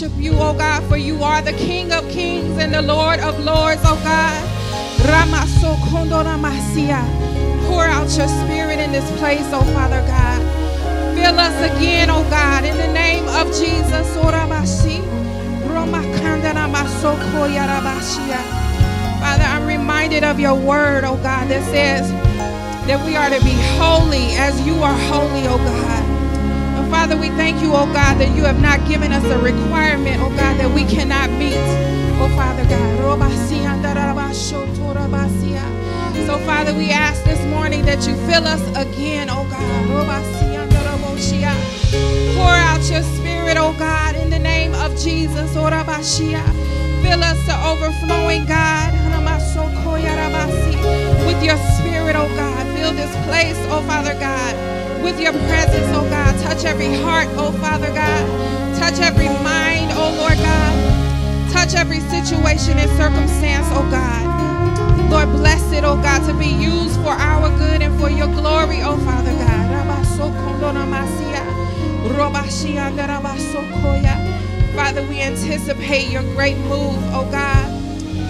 worship you, you, oh God, that you have not given us a requirement, oh God, that we cannot meet. Oh Father God. So Father, we ask this morning that you fill us again, oh God. Pour out your spirit, oh God, in the name of Jesus. Fill us to overflowing, God. With your spirit, oh God. Fill this place, oh Father God. With your presence, oh God. Touch every heart, oh Father God. Touch every mind, oh Lord God. Touch every situation and circumstance, oh God. Lord, bless it, oh God, to be used for our good and for your glory, oh Father God. Father, we anticipate your great move, oh God.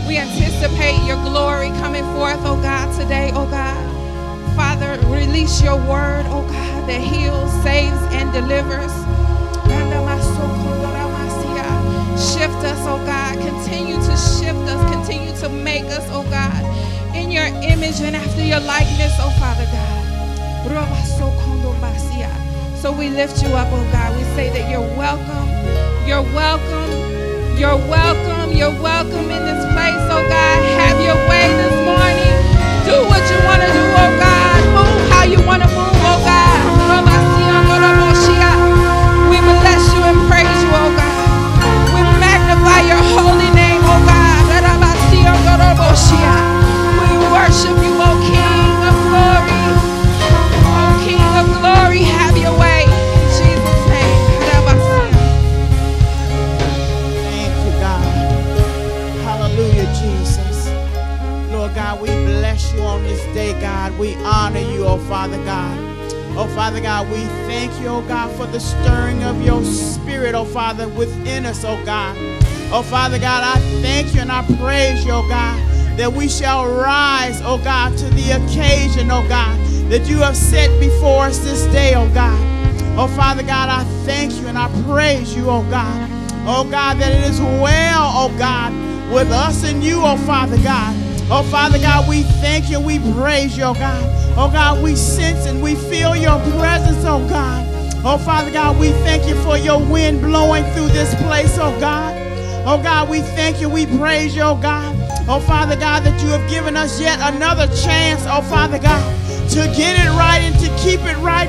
We anticipate your glory coming forth, oh God, today, oh God. Release your word, oh God, that heals, saves, and delivers. Shift us, oh God. Continue to shift us. Continue to make us, oh God, in your image and after your likeness, oh Father God. So we lift you up, oh God. We say that you're welcome. You're welcome. You're welcome. You're welcome in this place, oh God. Have your way this morning. Do what you want to do, oh God. You want to move, oh God. We bless you and praise you, oh God. We magnify your holy name, oh God. We worship you, We honor you, oh Father God. Oh Father God, we thank you, oh God, for the stirring of your spirit, oh Father, within us, oh God. Oh Father God, I thank you and I praise you, oh God, that we shall rise, oh God, to the occasion, oh God, that you have set before us this day, oh God. Oh Father God, I thank you and I praise you, oh God. Oh God, that it is well, oh God, with us and you, oh Father God. Oh Father God, we thank you, we praise you, oh God. Oh God, we sense and we feel your presence, oh God. Oh Father God, we thank you for your wind blowing through this place, oh God. Oh God, we thank you, we praise you, oh God. Oh Father God, that you have given us yet another chance, oh Father God, to get it right and to keep it right.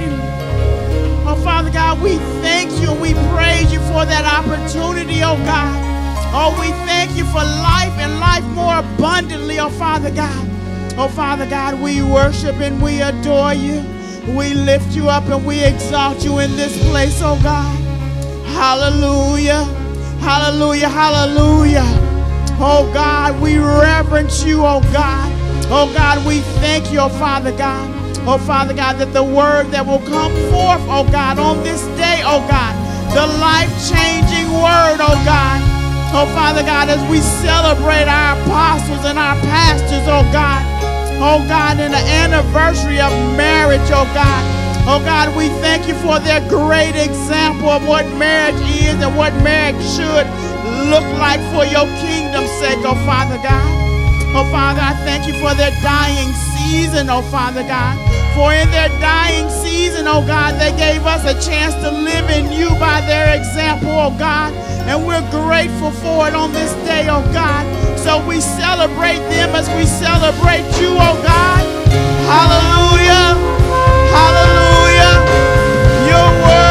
Oh, Father God, we thank you we praise you for that opportunity, oh God. Oh, we thank you for life and life more abundantly, oh Father God. Oh, Father God, we worship and we adore you. We lift you up and we exalt you in this place, oh God. Hallelujah. Hallelujah. Hallelujah. Oh God, we reverence you, oh God. Oh God, we thank you, oh Father God. Oh Father God, that the word that will come forth, oh God, on this day, oh God, the life-changing word, oh God. Oh Father God, as we celebrate our apostles and our pastors, oh God. Oh God, in the anniversary of marriage, oh God. Oh God, we thank you for their great example of what marriage is and what marriage should look like for your kingdom's sake, oh Father God. Oh Father, I thank you for their dying season, oh Father God. For in their dying season, oh God, they gave us a chance to live in you by their example, oh God. And we're grateful for it on this day, oh God. So we celebrate them as we celebrate you, oh God. Hallelujah. Hallelujah. You're worthy.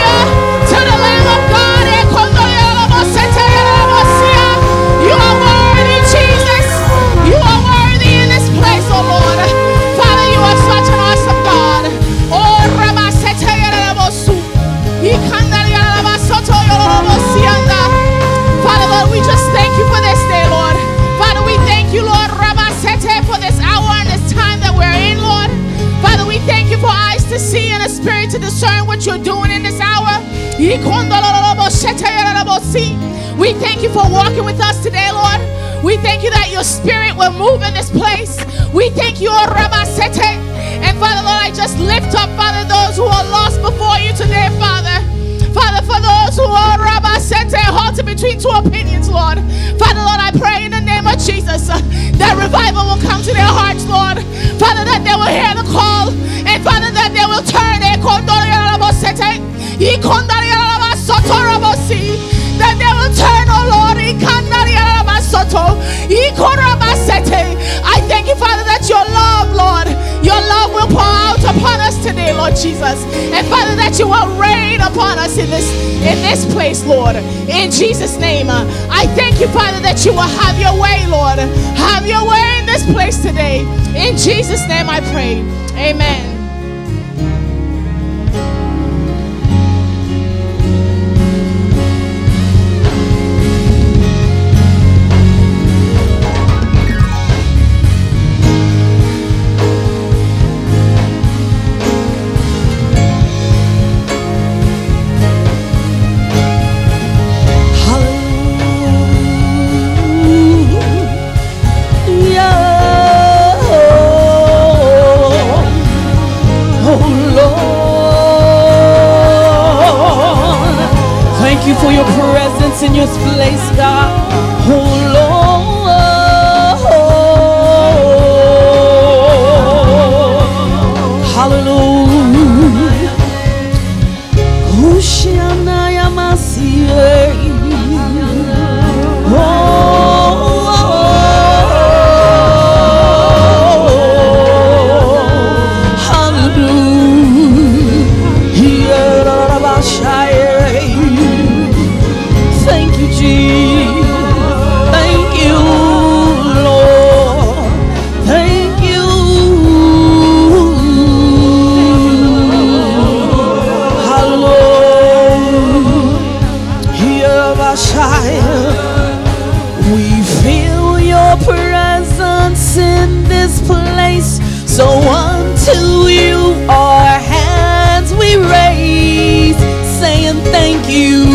to see and a spirit to discern what you're doing in this hour. We thank you for walking with us today, Lord. We thank you that your spirit will move in this place. We thank you, oh Rabasete. And Father, Lord, I just lift up, Father, those who are lost before you today, Father. Father, for those who are Rabasete, halted between two opinions, Lord. Father, Lord, I pray in the name of Jesus uh, that revival will come to their hearts, Lord. Father, that they will hear the call. Father, that they will turn. That they will turn, oh Lord. I thank you, Father, that your love, Lord, your love will pour out upon us today, Lord Jesus. And Father, that you will rain upon us in this in this place, Lord. In Jesus' name. uh, I thank you, Father, that you will have your way, Lord. Have your way in this place today. In Jesus' name I pray. Amen. Hallelujah. We feel your presence in this place. So unto you our hands we raise, saying thank you.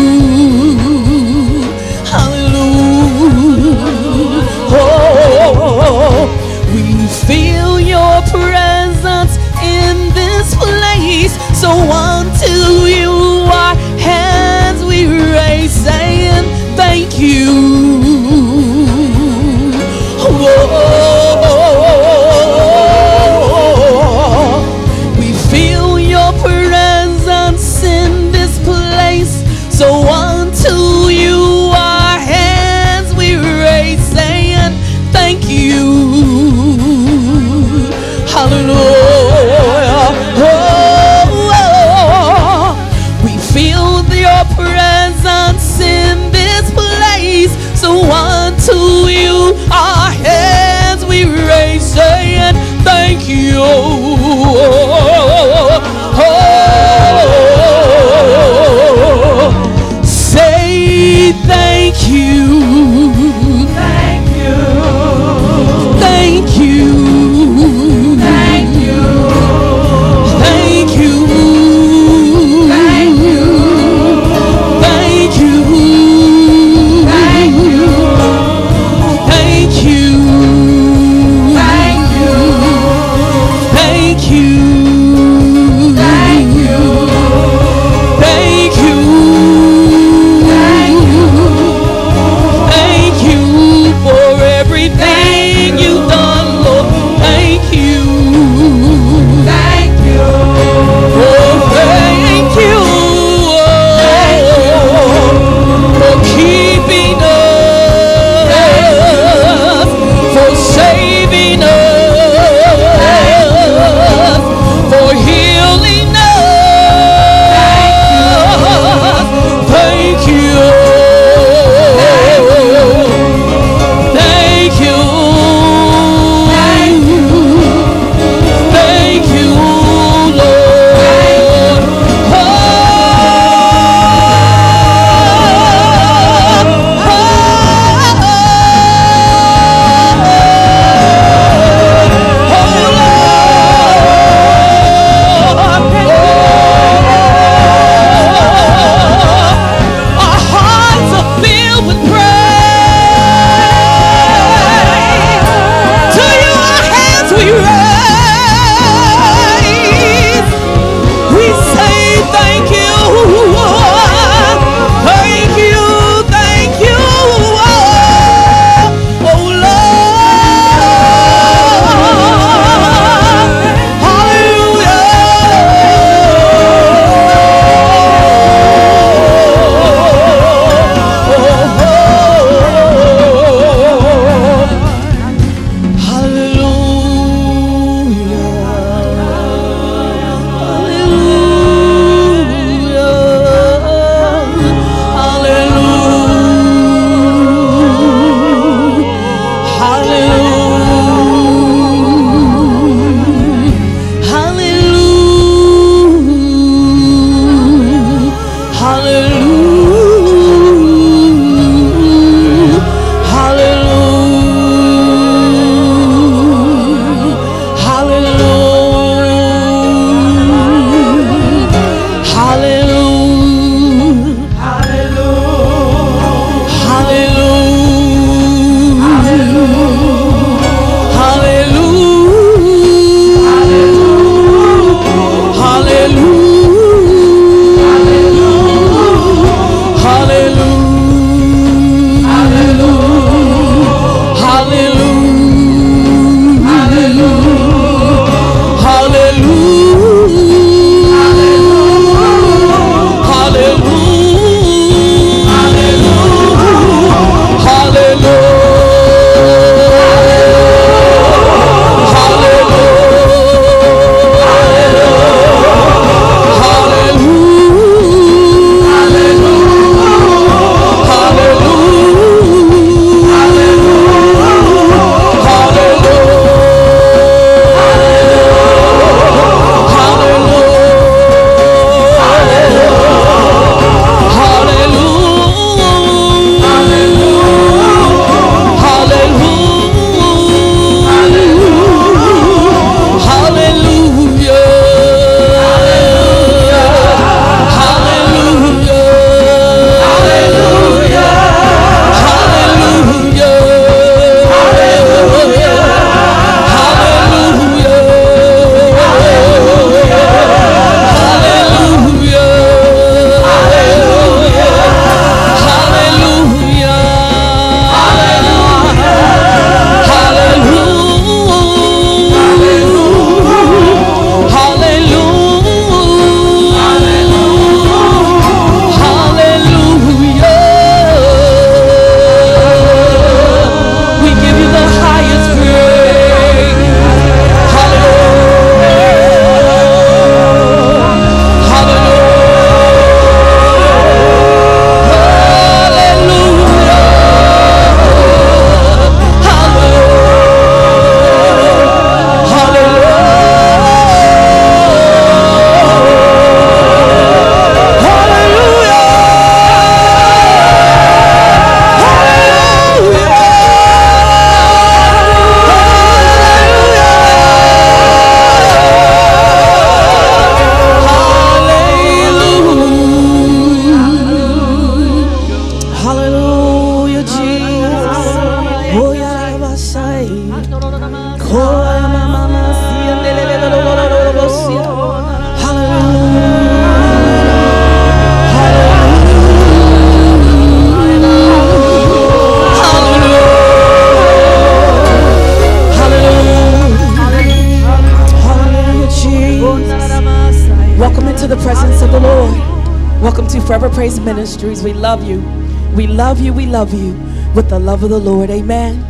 love you with the love of the Lord. Amen.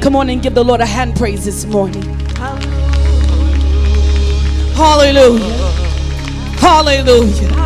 Come on and give the Lord a hand praise this morning. Hallelujah. Hallelujah. Hallelujah.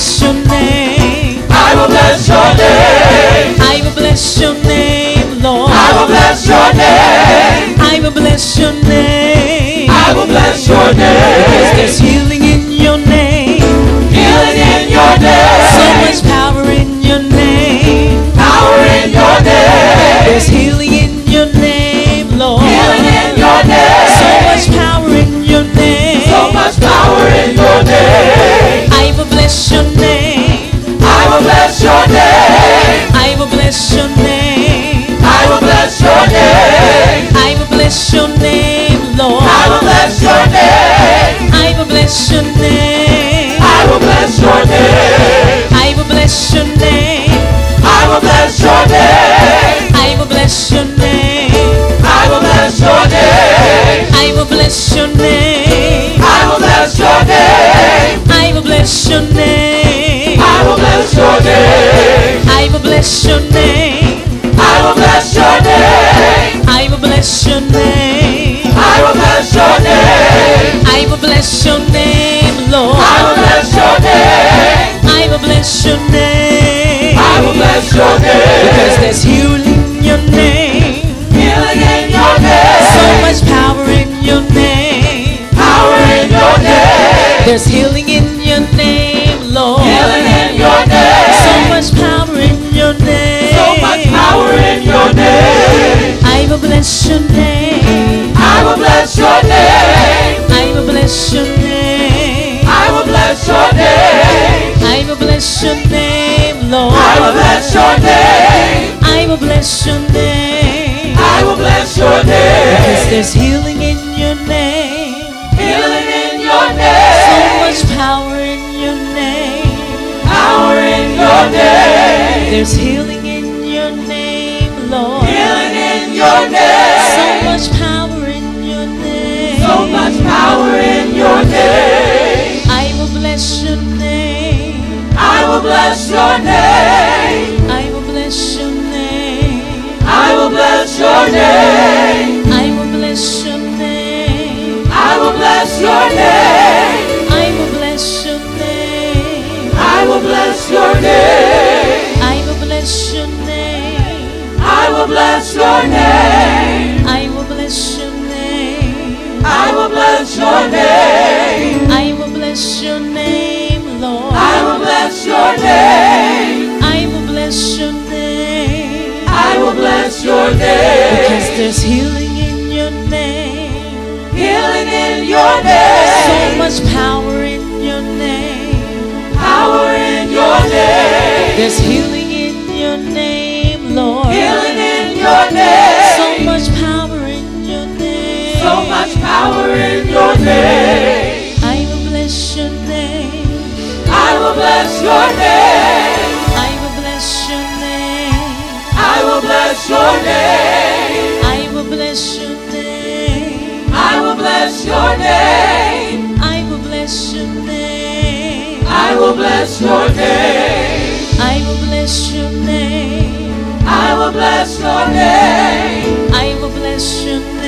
Bless your name. I will bless your name. I will bless your name, Lord. I will bless your name. I will bless your name. I will bless your name. there's healing in your name. Healing in your name. So much power in your name. Power in your name. There's healing bless your name. I will bless your name. I will bless your name, Lord. I will bless your name. I will bless your name. I will bless your name. I will bless your name. I will bless your name. I will bless your name. I will bless your name. I will bless your name. I will bless your name. I will bless your name. I will bless your name. I will bless your name. I will bless your name. I will bless your name. I will bless your name. I will bless your name, Lord. I will bless your name. I will bless your name. I will bless your Because there's healing in your name. Healing in your name. So much power in your name. Power in your name. There's healing in your name. So much power in your name. I will bless your name. I will bless your name. I will bless your name. I will bless your name. I will bless your name, Lord. I will bless your name. I will bless your name. I will bless your Because name. there's healing in your name. Healing in your name. So much power in your name. Power in your name. There's healing in your name, Lord. Healing in your name. So much power in your name. So much power in your name. I will bless your name. I will bless your name. I will bless your name. I will bless your name. I will bless your name. I will bless your name. I will bless your name. I will bless your name. Bless your name. I will bless your name. I will bless your name. I will bless your name, Lord. I will bless your name. I will bless your name. I will bless your name. Because there's healing in your name. Healing in your name. So much power power in your name. I will bless your name. I will bless your name. I will bless your name. I will bless your name. I will bless your name. I will bless your name. I will bless your name. I will bless your name. I will bless your name. I will bless your name. I will bless your name.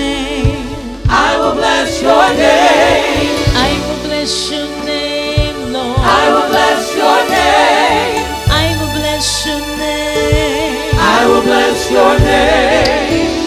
I will bless your name. I will bless your name, Lord. I will bless your name. I will bless your name. I will bless your name.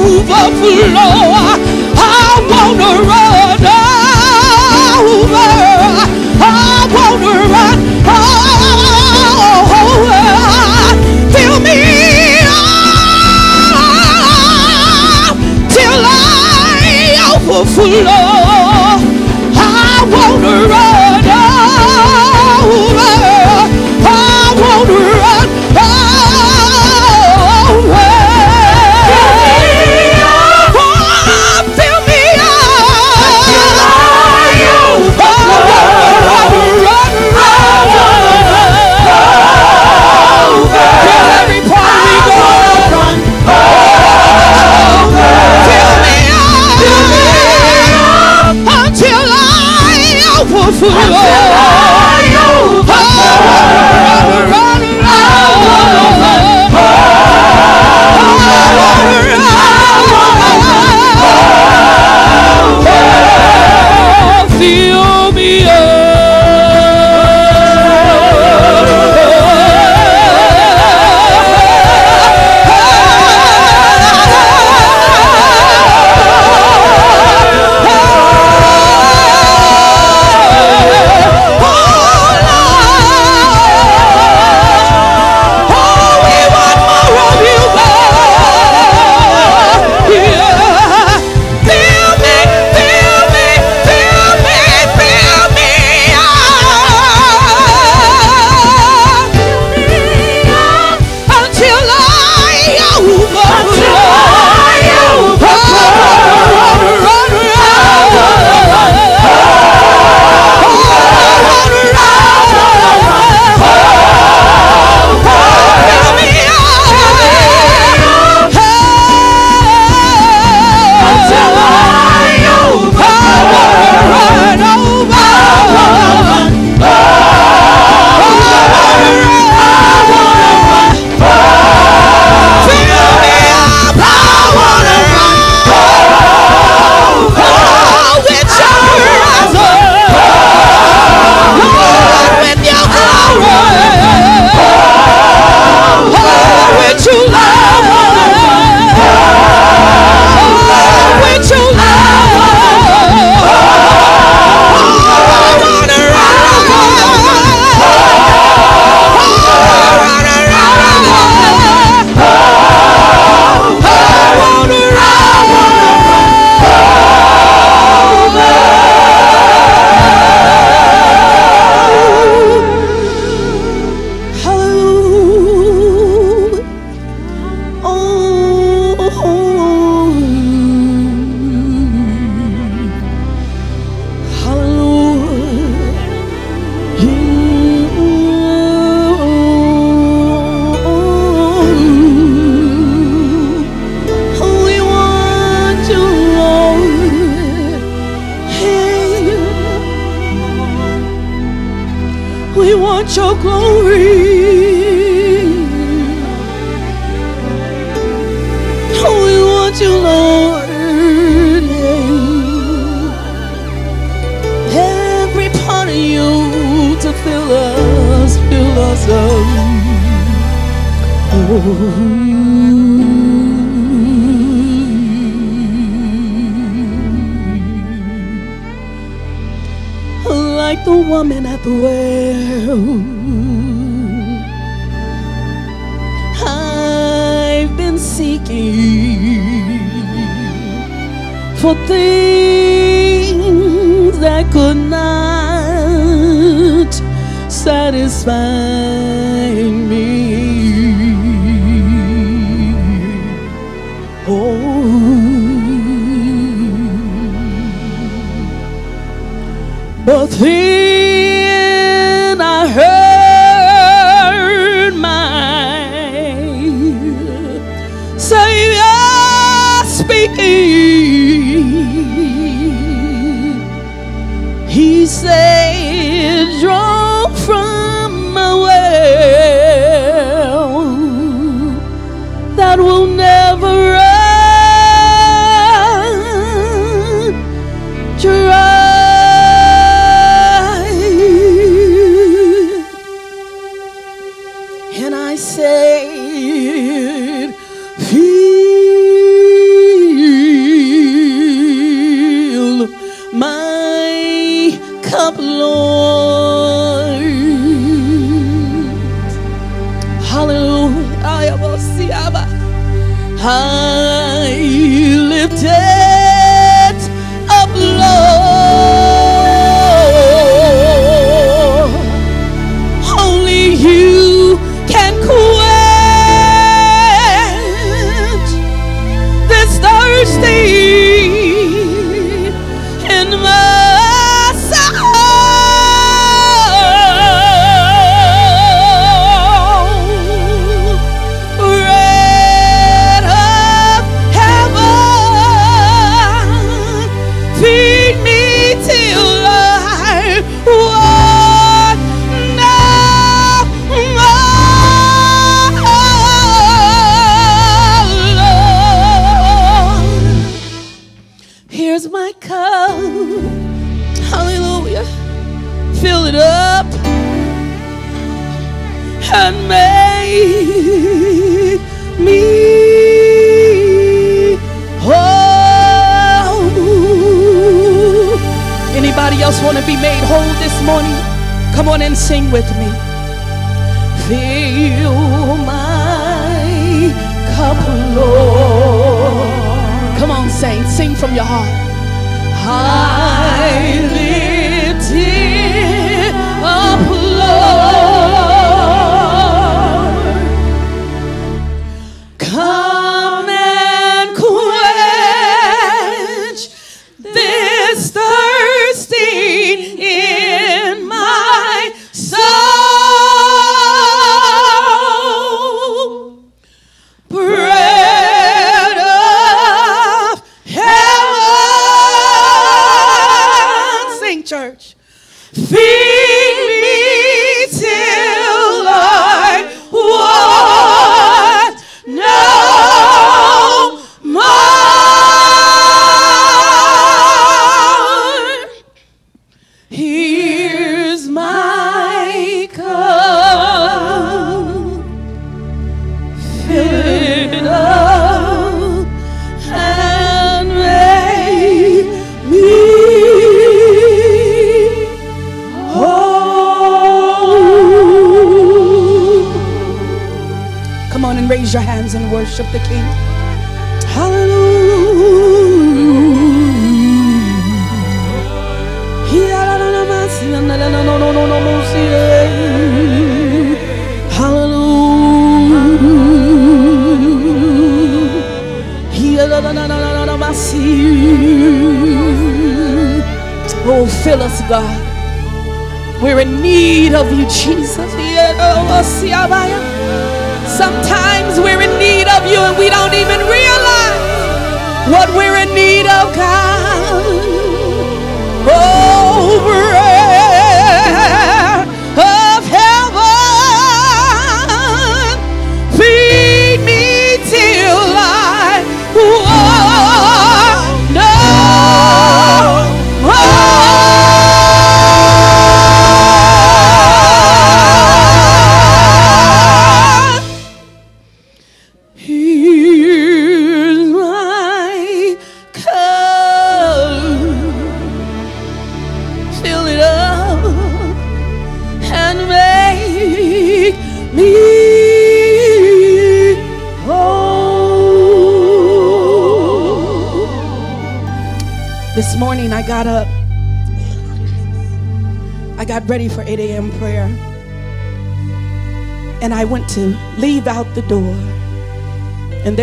overflow. I wanna run over. I wanna run over. Fill me up till I overflow. furor.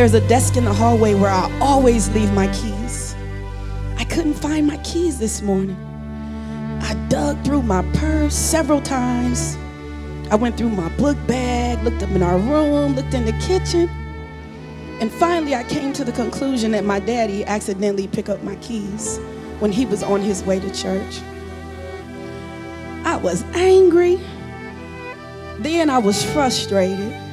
There's a desk in the hallway where I always leave my keys. I couldn't find my keys this morning. I dug through my purse several times. I went through my book bag, looked up in our room, looked in the kitchen. And finally, I came to the conclusion that my daddy accidentally picked up my keys when he was on his way to church. I was angry. Then I was frustrated.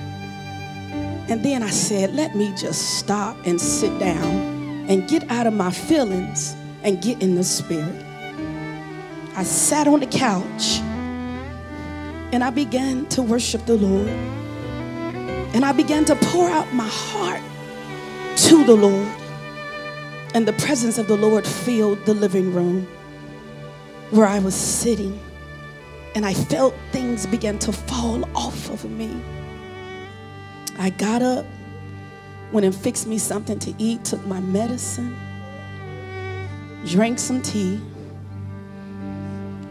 And then I said, let me just stop and sit down and get out of my feelings and get in the spirit. I sat on the couch and I began to worship the Lord. And I began to pour out my heart to the Lord. And the presence of the Lord filled the living room where I was sitting. And I felt things begin to fall off of me. I got up went and fixed me something to eat, took my medicine, drank some tea,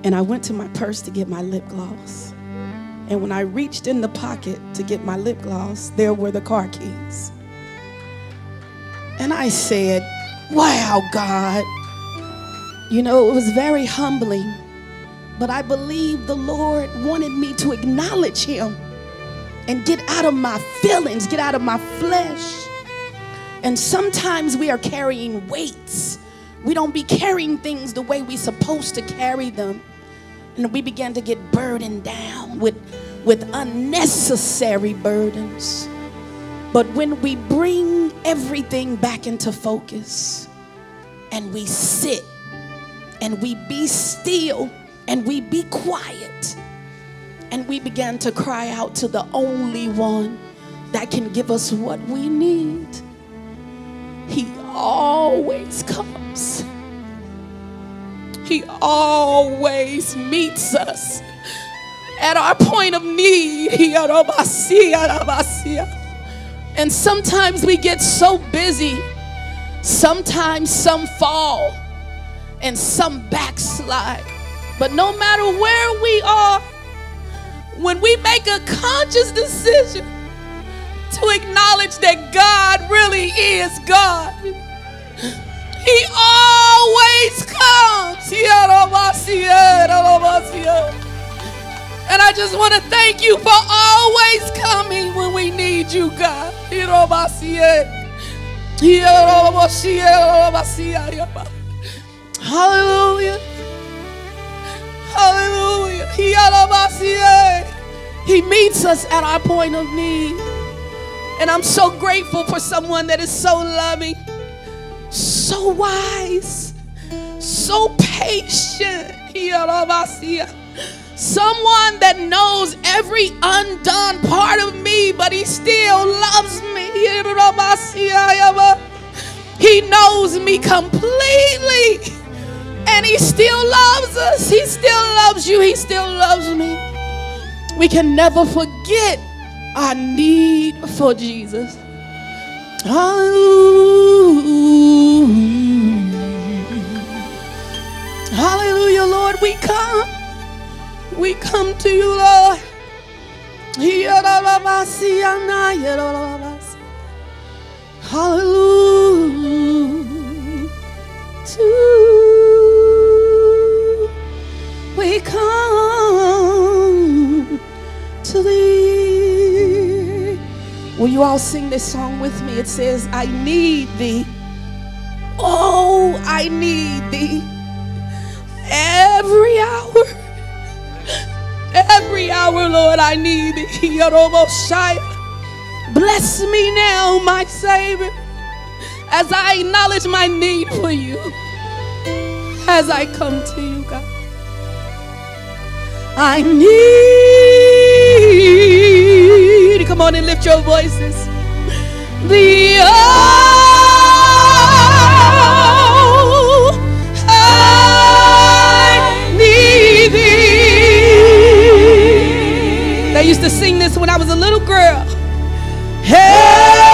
and I went to my purse to get my lip gloss. And when I reached in the pocket to get my lip gloss, there were the car keys. And I said, Wow, God. You know, it was very humbling, but I believe the Lord wanted me to acknowledge Him and get out of my feelings, get out of my flesh. And sometimes we are carrying weights. We don't be carrying things the way we're supposed to carry them. And we begin to get burdened down with, with unnecessary burdens. But when we bring everything back into focus and we sit and we be still and we be quiet and we began to cry out to the only one that can give us what we need, He always comes. He always meets us at our point of need. And sometimes we get so busy, sometimes some fall and some backslide. But no matter where we are, when we make a conscious decision to acknowledge that God really is God, He always comes. And I just want to thank you for always coming when we need you, God. Hallelujah. Hallelujah. He meets us at our point of need. And I'm so grateful for someone that is so loving, so wise, so patient. Someone that knows every undone part of me, but he still loves me. He knows me completely. And he still loves us. He still loves you. He still loves me. We can never forget our need for Jesus. Hallelujah. Hallelujah, Lord. We come. We come to you, Lord. Hallelujah. To we come Will you all sing this song with me? It says, I need thee. Oh, I need thee. Every hour. Every hour, Lord, I need thee. Bless me now, my Savior, as I acknowledge my need for you, as I come to you, God. I need, come on and lift your voices. The oh, I need thee. They used to sing this when I was a little girl. Every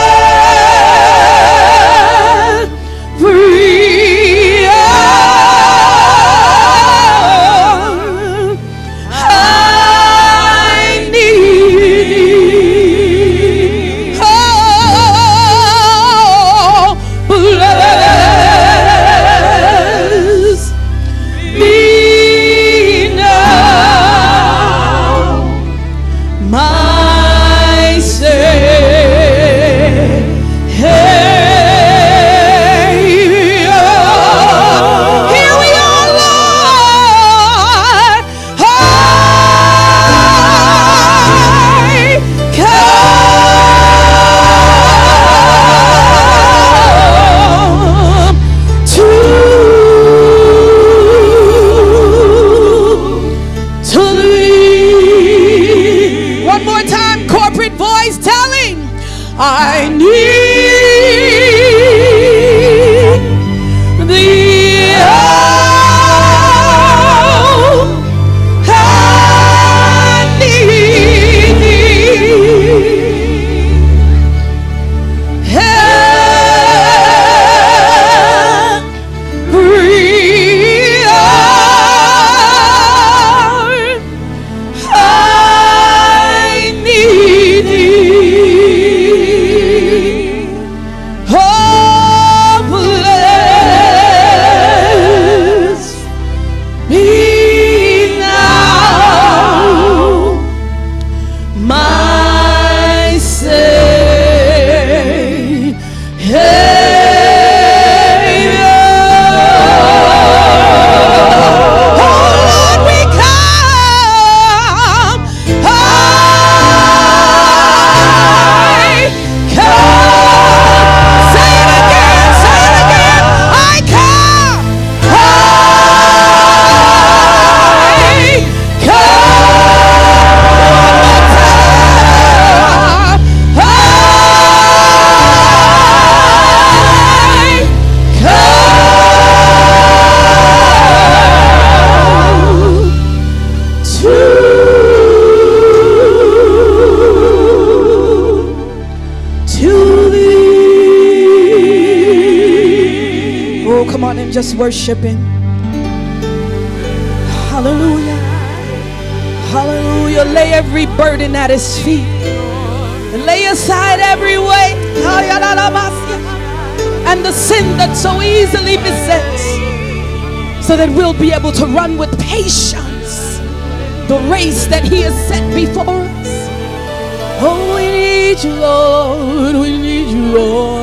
just worship Him. Hallelujah. Hallelujah. Lay every burden at His feet. Lay aside every weight and the sin that so easily besets so that we'll be able to run with patience the race that He has set before us. Oh, we need you, Lord. We need you, Lord.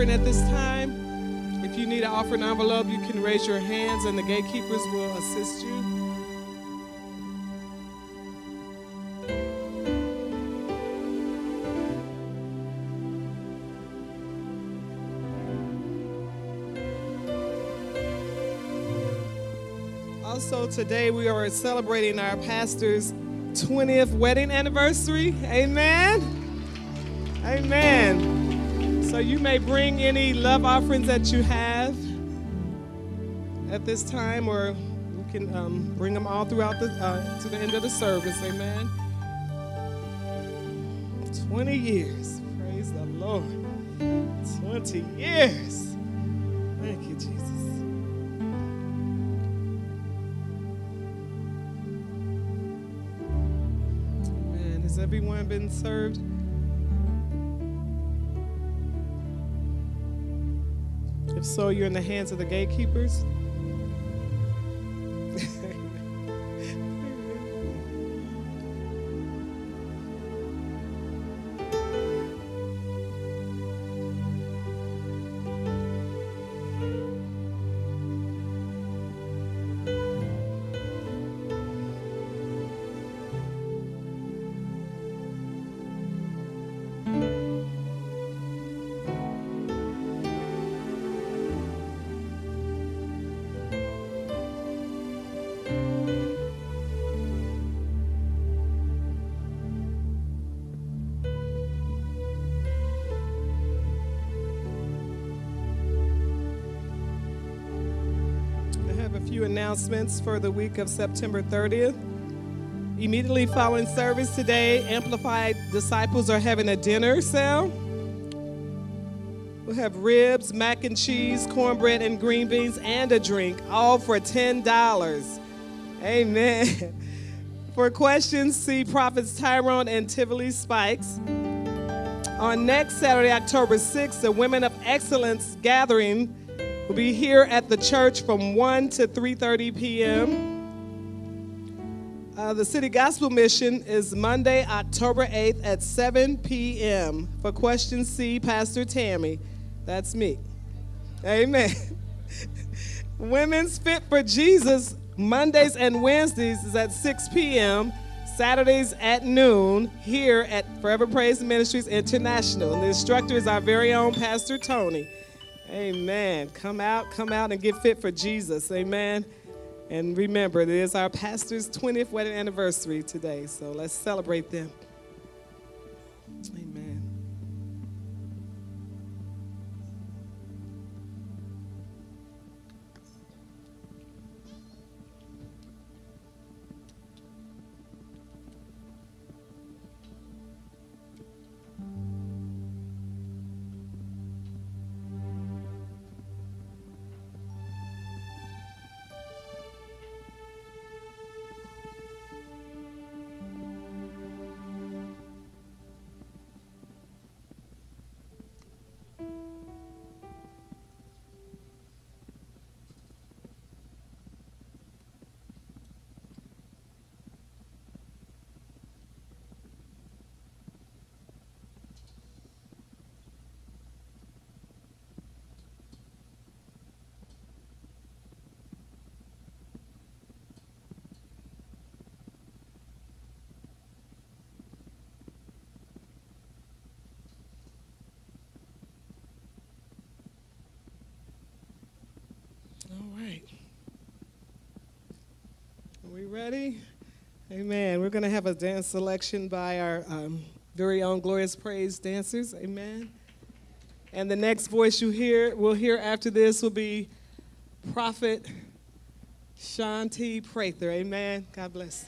Offering at this time. If you need an offering envelope, you can raise your hands and the gatekeepers will assist you. Also, today we are celebrating our pastor's 20th wedding anniversary. Amen. Amen. So you may bring any love offerings that you have at this time, or you can um, bring them all throughout the uh, to the end of the service. Amen. 20 years. Praise the Lord. 20 years. Thank you, Jesus. Amen. Has everyone been served? If so, you're in the hands of the gatekeepers. Announcements for the week of September 30th. Immediately following service today, Amplified Disciples are having a dinner sale. We'll have ribs, mac and cheese, cornbread, and green beans, and a drink, all for $10. Amen. For questions, see Prophets Tyrone and Tivoli Spikes. On next Saturday, October 6th, the Women of Excellence gathering will be here at the church from 1 to 3:30 p.m. Uh, the City Gospel Mission is Monday, October 8th at 7 p.m. For questions, see Pastor Tammy. That's me. Amen. Women's Fit for Jesus Mondays and Wednesdays is at 6 p.m. Saturdays at noon here at Forever Praise Ministries International. And the instructor is our very own Pastor Tony. Amen. Come out, come out and get fit for Jesus. Amen. And remember, it is our pastor's 20th wedding anniversary today, so let's celebrate them. Amen. Ready? Amen. We're going to have a dance selection by our um, very own Glorious Praise dancers. Amen. And the next voice you hear, we'll hear after this will be Prophet Shanti Prather. Amen. God bless.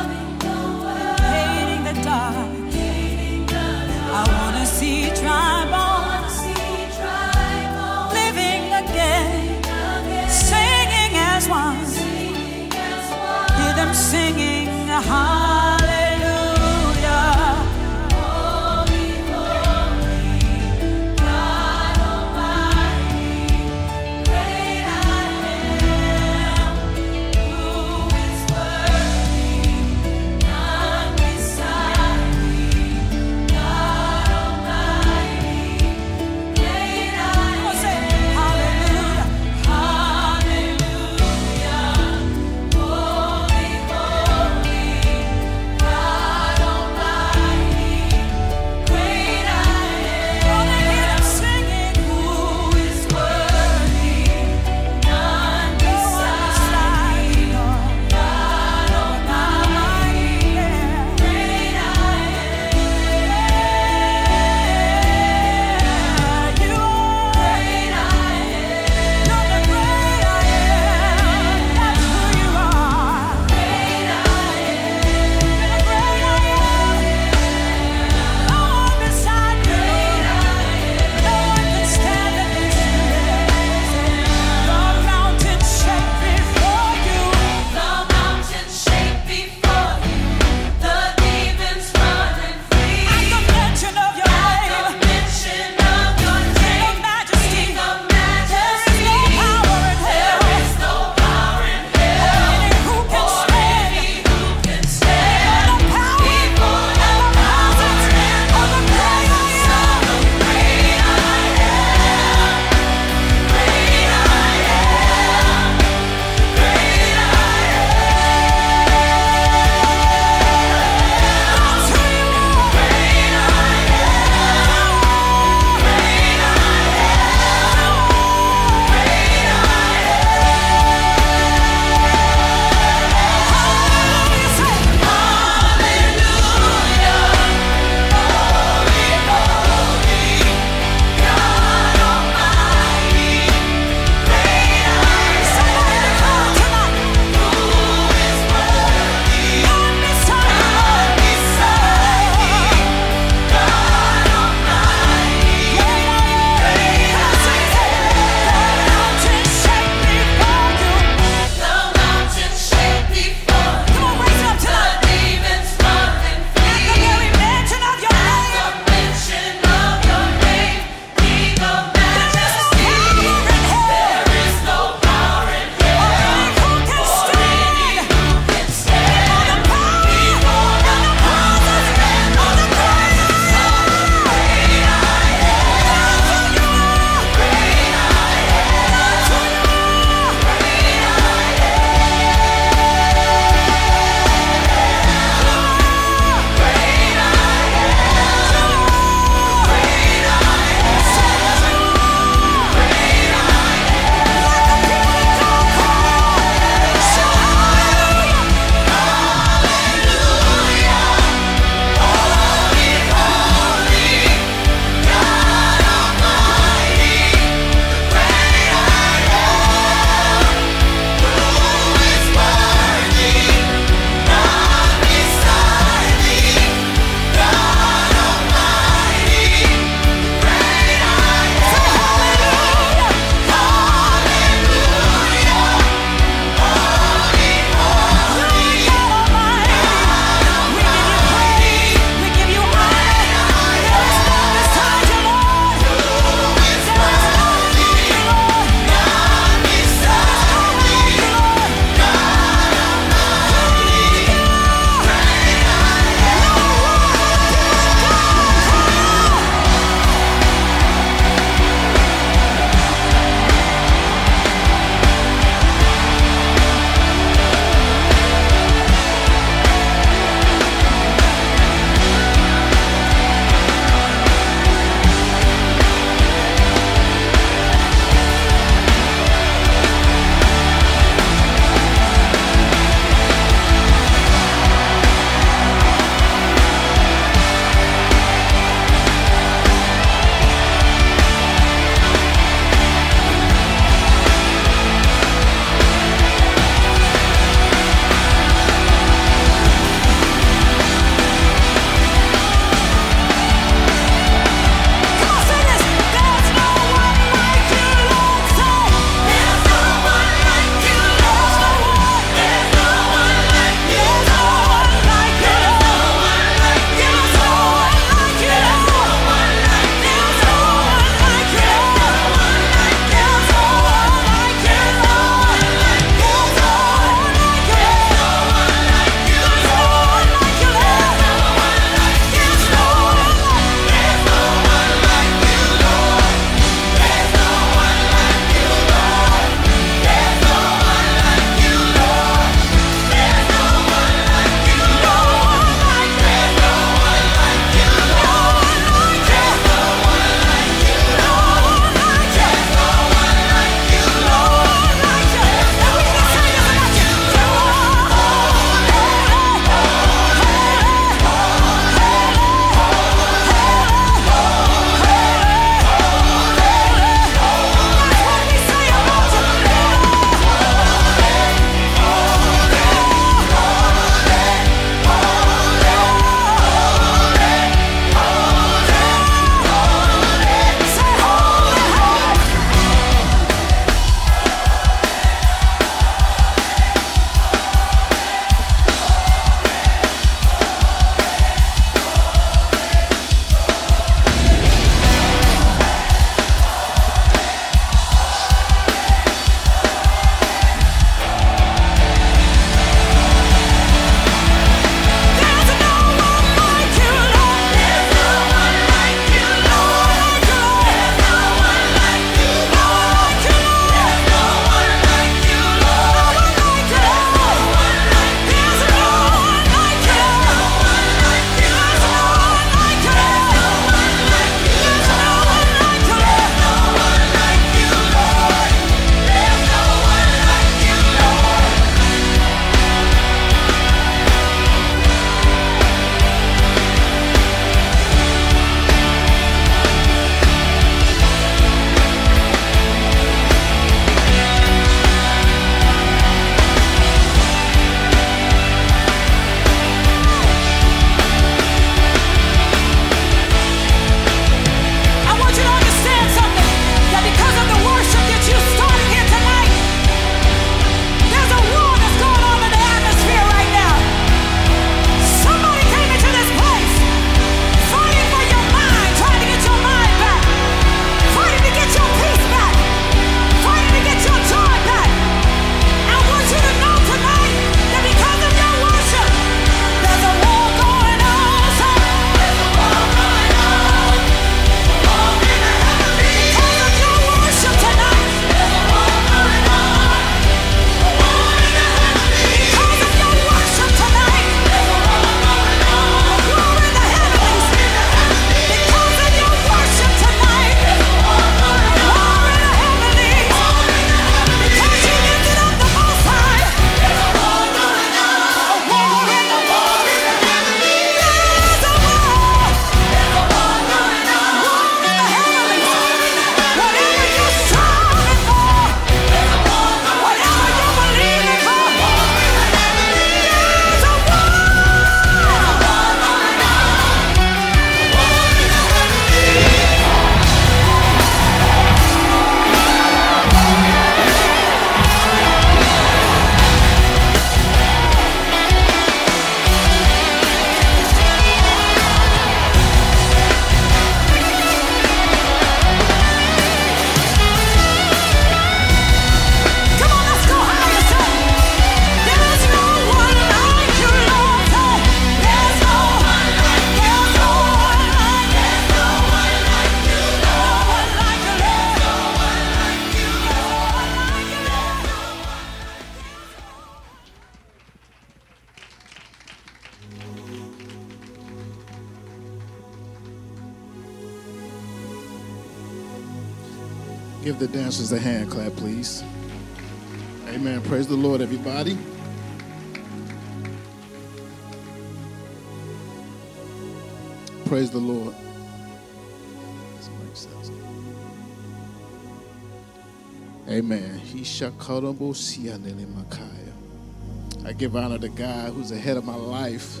I give honor to God who's ahead of my life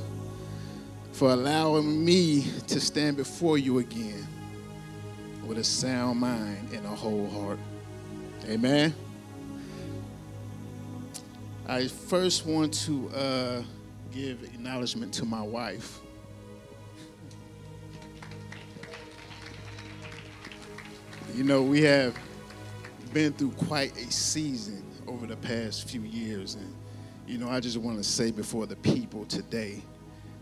for allowing me to stand before you again with a sound mind and a whole heart. Amen. I first want to uh, give acknowledgement to my wife. You know, we have been through quite a season over the past few years. And, you know, I just want to say before the people today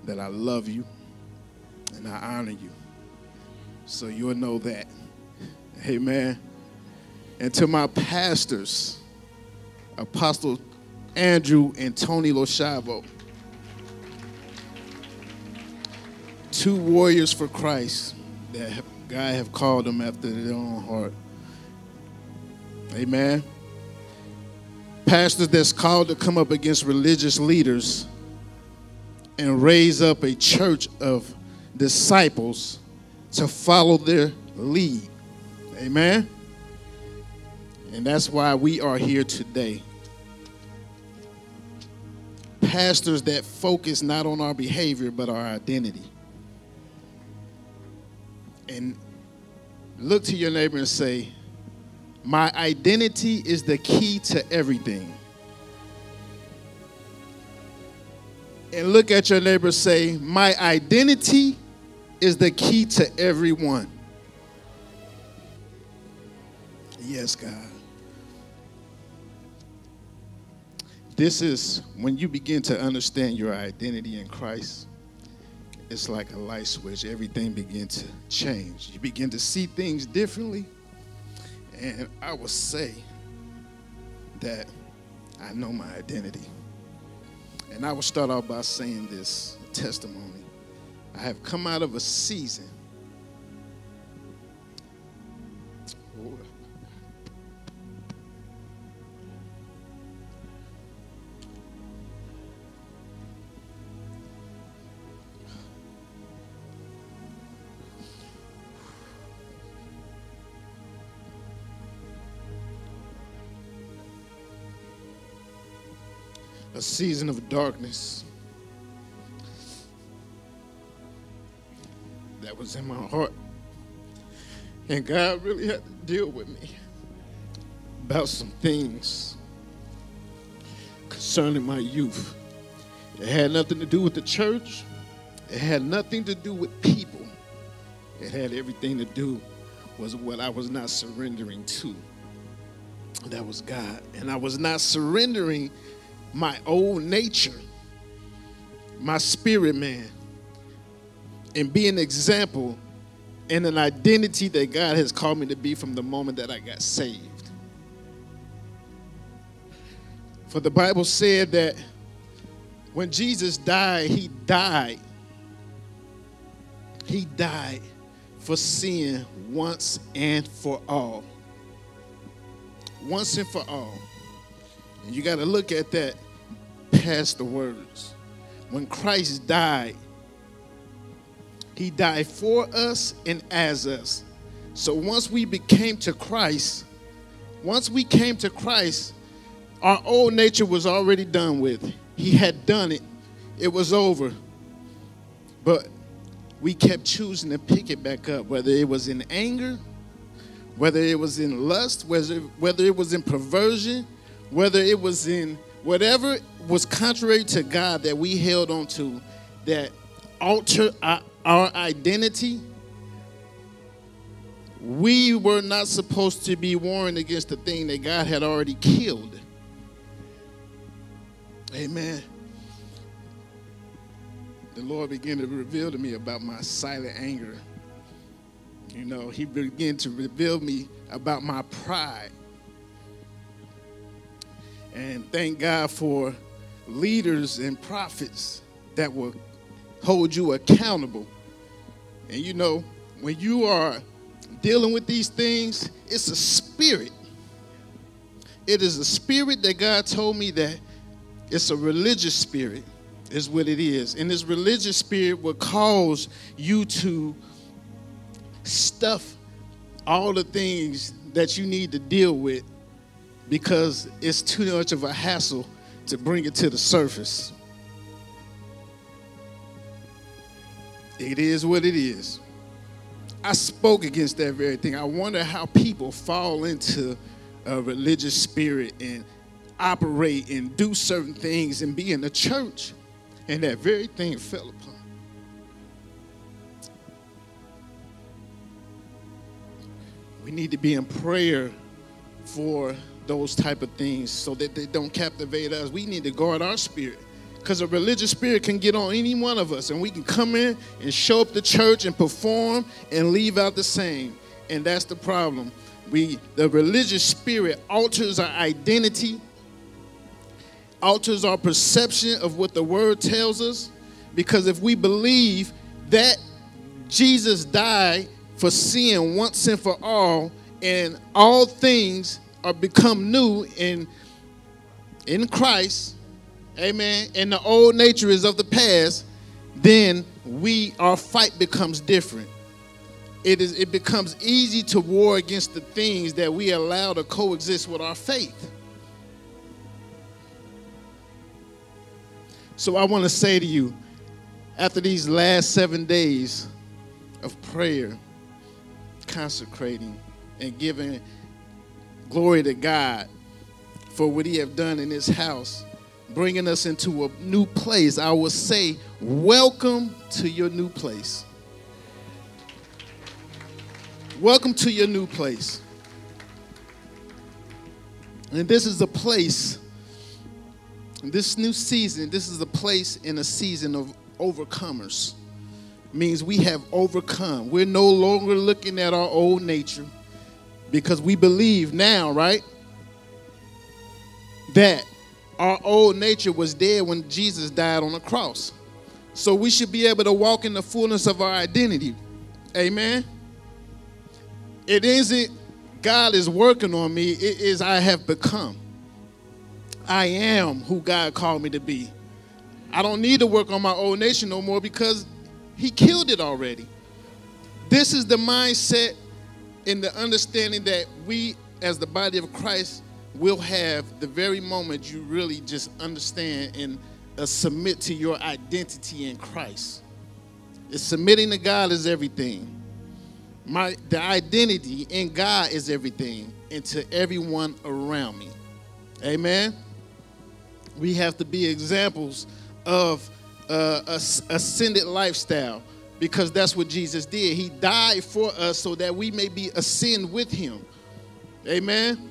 that I love you and I honor you. So you'll know that. Amen. And to my pastors, Apostle Andrew and Tony Loshavo, two warriors for Christ that God have called them after their own heart. Amen. Pastors that's called to come up against religious leaders and raise up a church of disciples to follow their lead. Amen. And that's why we are here today. Pastors that focus not on our behavior but our identity. And look to your neighbor and say, My identity is the key to everything. And look at your neighbor say, My identity is the key to everyone. Yes, God. This is when you begin to understand your identity in Christ, it's like a light switch. Everything begins to change. You begin to see things differently. And I will say that I know my identity. And I will start off by saying this testimony. I have come out of a season. A season of darkness that was in my heart. And God really had to deal with me about some things concerning my youth. It had nothing to do with the church, it had nothing to do with people. It had everything to do was what I was not surrendering to. That was God. And I was not surrendering my old nature, my spirit man, and be an example and an identity that God has called me to be from the moment that I got saved. For the Bible said that when Jesus died, he died. He died for sin once and for all. Once and for all. And you got to look at that past the words. When Christ died, he died for us and as us. So once we became to Christ, once we came to Christ, our old nature was already done with. He had done it. It was over. But we kept choosing to pick it back up, whether it was in anger, whether it was in lust, whether, whether it was in perversion, whether it was in whatever was contrary to God that we held on to that altered our, uh, our identity. We were not supposed to be warring against the thing that God had already killed. Amen. The Lord began to reveal to me about my silent anger. You know, He began to reveal me about my pride. And thank God for leaders and prophets that will hold you accountable. And you know, when you are dealing with these things, it's a spirit. It is a spirit that God told me that it's a religious spirit, is what it is. And this religious spirit will cause you to stuff all the things that you need to deal with because it's too much of a hassle to bring it to the surface. It is what it is. I spoke against that very thing. I wonder how people fall into a religious spirit and operate and do certain things and be in the church, and that very thing fell upon. We need to be in prayer for those type of things so that they don't captivate us. We need to guard our spirit because a religious spirit can get on any one of us and we can come in and show up the church and perform and leave out the same. And that's the problem. We the religious spirit alters our identity, alters our perception of what the word tells us because if we believe that Jesus died for sin once and for all and all things are become new in in Christ, amen, and the old nature is of the past, then we our fight becomes different. It is it becomes easy to war against the things that we allow to coexist with our faith. So I want to say to you, after these last seven days of prayer, consecrating, and giving glory to God for what He have done in this house, bringing us into a new place. I will say, welcome to your new place. Welcome to your new place. And this is a place, this new season, this is a place in a season of overcomers. Means we have overcome. We're no longer looking at our old nature because we believe now, right? That our old nature was dead when Jesus died on the cross. So we should be able to walk in the fullness of our identity. Amen. It isn't God is working on me, it is I have become. I am who God called me to be. I don't need to work on my old nation no more because He killed it already. This is the mindset in the understanding that we, as the body of Christ, will have the very moment you really just understand and uh, submit to your identity in Christ. It's submitting to God is everything. My the identity in God is everything, and to everyone around me. Amen. We have to be examples of uh, a ascended lifestyle because that's what Jesus did. He died for us so that we may be ascend with him. Amen.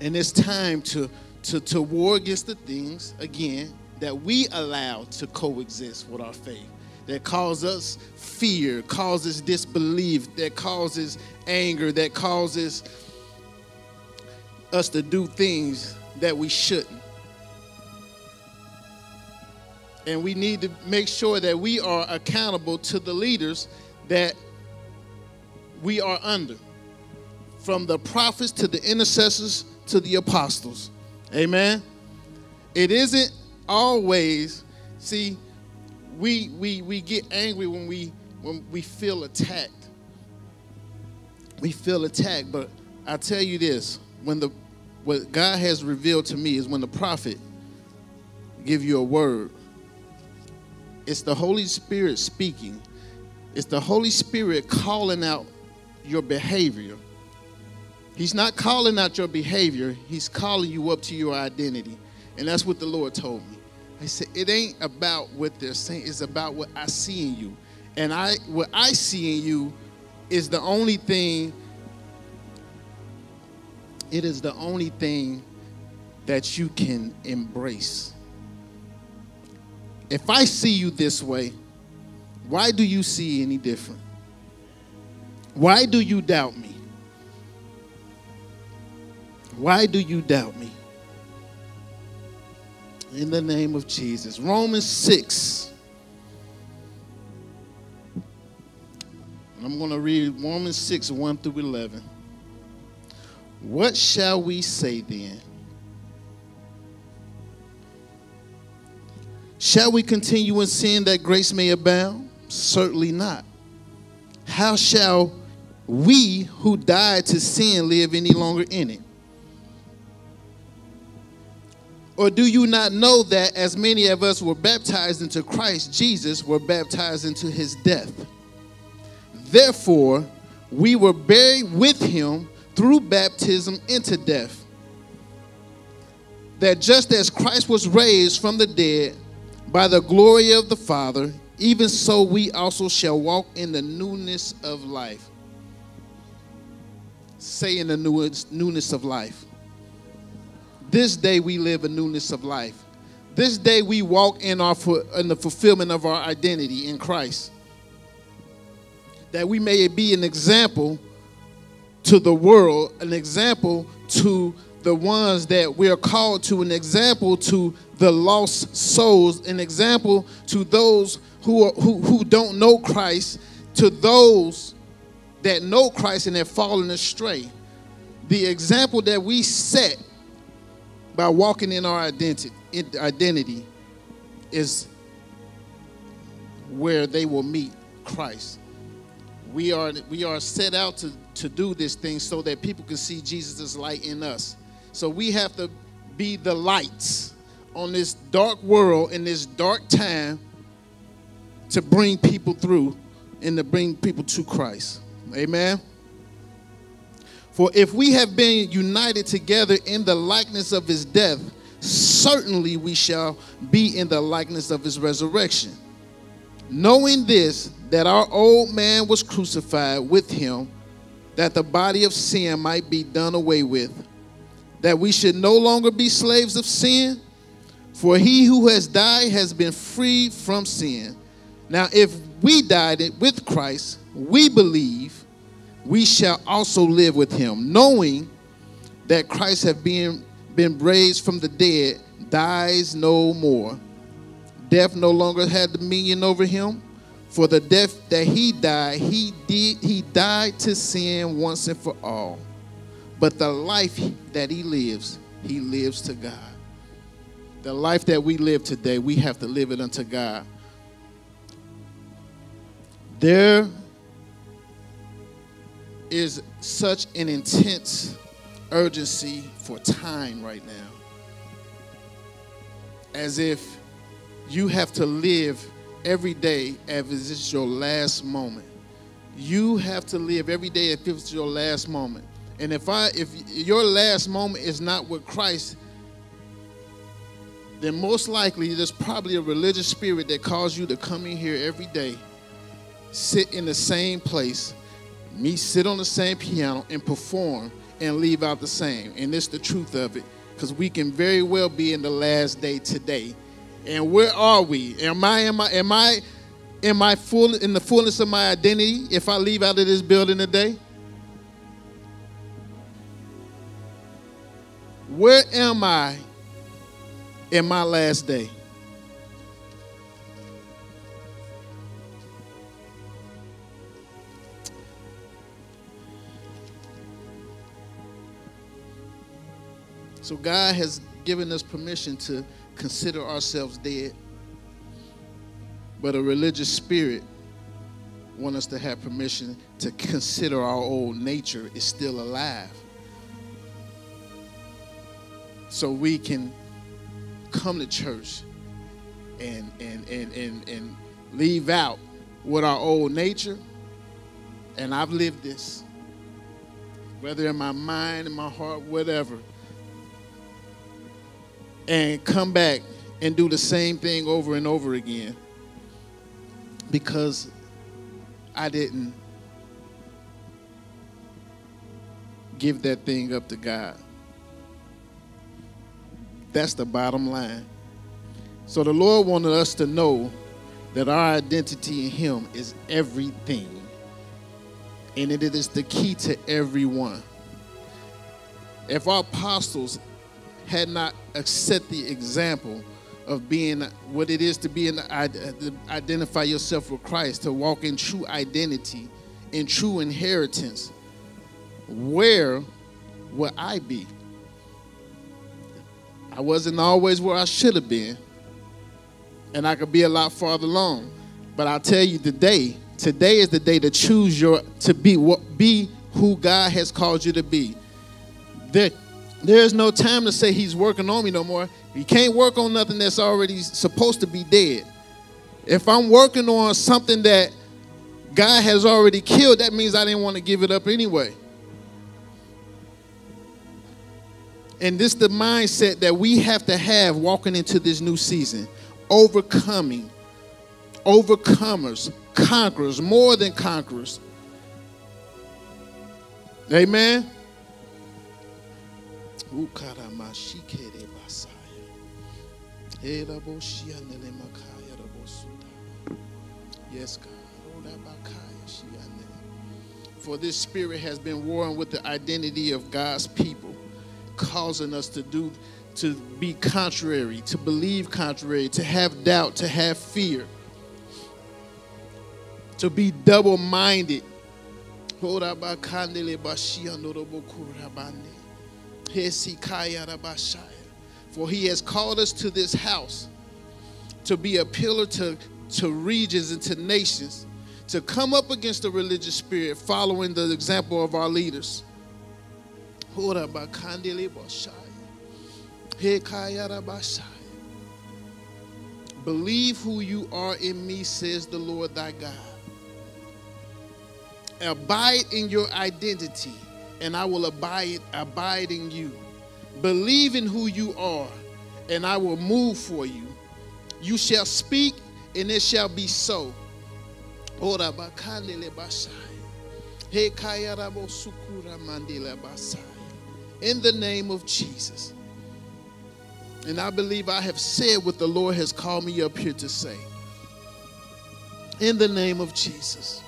And it's time to, to, to war against the things, again, that we allow to coexist with our faith, that cause us fear, causes disbelief, that causes anger, that causes us to do things that we shouldn't. And we need to make sure that we are accountable to the leaders that we are under, from the prophets to the intercessors to the apostles. Amen. It isn't always, see, we we we get angry when we when we feel attacked. We feel attacked, but I tell you this, when the what God has revealed to me is when the prophet give you a word it's the Holy Spirit speaking. It's the Holy Spirit calling out your behavior. He's not calling out your behavior, He's calling you up to your identity. And that's what the Lord told me. He said, It ain't about what they're saying, it's about what I see in you. And I what I see in you is the only thing, it is the only thing that you can embrace. If I see you this way, why do you see any different? Why do you doubt me? Why do you doubt me? In the name of Jesus. Romans 6. I'm going to read Romans 6 1 through 11. What shall we say then? Shall we continue in sin that grace may abound? Certainly not. How shall we who died to sin live any longer in it? Or do you not know that as many of us were baptized into Christ Jesus were baptized into his death? Therefore, we were buried with him through baptism into death. That just as Christ was raised from the dead by the glory of the Father, even so we also shall walk in the newness of life. Say in the newness, newness of life. This day we live a newness of life. This day we walk in our in the fulfillment of our identity in Christ. That we may be an example to the world, an example to the ones that we are called to, an example to the lost souls, an example to those who, are, who, who don't know Christ, to those that know Christ and have fallen astray. The example that we set by walking in our identity, identity is where they will meet Christ. We are, we are set out to, to do this thing so that people can see Jesus' light in us. So we have to be the lights on this dark world in this dark time to bring people through and to bring people to Christ. Amen. For if we have been united together in the likeness of his death, certainly we shall be in the likeness of his resurrection. Knowing this, that our old man was crucified with him, that the body of sin might be done away with, that we should no longer be slaves of sin, for he who has died has been freed from sin. Now, if we died with Christ, we believe we shall also live with him, knowing that Christ have been, been raised from the dead, dies no more. Death no longer had dominion over him. For the death that he died, he did he died to sin once and for all. But the life that he lives, he lives to God. The life that we live today, we have to live it unto God. There is such an intense urgency for time right now. As if you have to live every day as if it's your last moment. You have to live every day as if it's your last moment. And if I if your last moment is not with Christ, then most likely there's probably a religious spirit that calls you to come in here every day, sit in the same place, me sit on the same piano and perform and leave out the same. And it's the truth of it. Because we can very well be in the last day today. And where are we? Am I am I am I am I full in the fullness of my identity if I leave out of this building today? Where am I in my last day? So God has given us permission to consider ourselves dead. But a religious spirit want us to have permission to consider our old nature is still alive. So we can come to church and and and and, and leave out what our old nature and I've lived this whether in my mind in my heart whatever and come back and do the same thing over and over again because I didn't give that thing up to God. That's the bottom line. So the Lord wanted us to know that our identity in Him is everything. And it is the key to everyone. If our apostles had not set the example of being what it is to be an identify yourself with Christ, to walk in true identity and true inheritance, where will I be? I wasn't always where I should have been, and I could be a lot farther along. But I'll tell you today, today is the day to choose your to be what be who God has called you to be. There, there's no time to say he's working on me no more. He can't work on nothing that's already supposed to be dead. If I'm working on something that God has already killed, that means I didn't want to give it up anyway. And this the mindset that we have to have walking into this new season. Overcoming, overcomers, conquerors, more than conquerors. Amen. Yes, God. For this spirit has been warring with the identity of God's people, causing us to do to be contrary, to believe contrary, to have doubt, to have fear, to be. Hesikaya rabashaya. For he has called us to this house to be a pillar to, to regions and to nations, to come up against the religious spirit, following the example of our leaders. Horabakandele bashaya. Hekaya rabashaya. Believe who you are in me, says the Lord thy God. Abide in your identity, and I will abide, abide in you. Believe in who you are, and I will move for you. You shall speak, and it shall be so. Ora bakandele basaya. He kaya rabo sukura mandela basaya. In the name of Jesus. And I believe I have said what the Lord has called me up here to say. In the name of Jesus.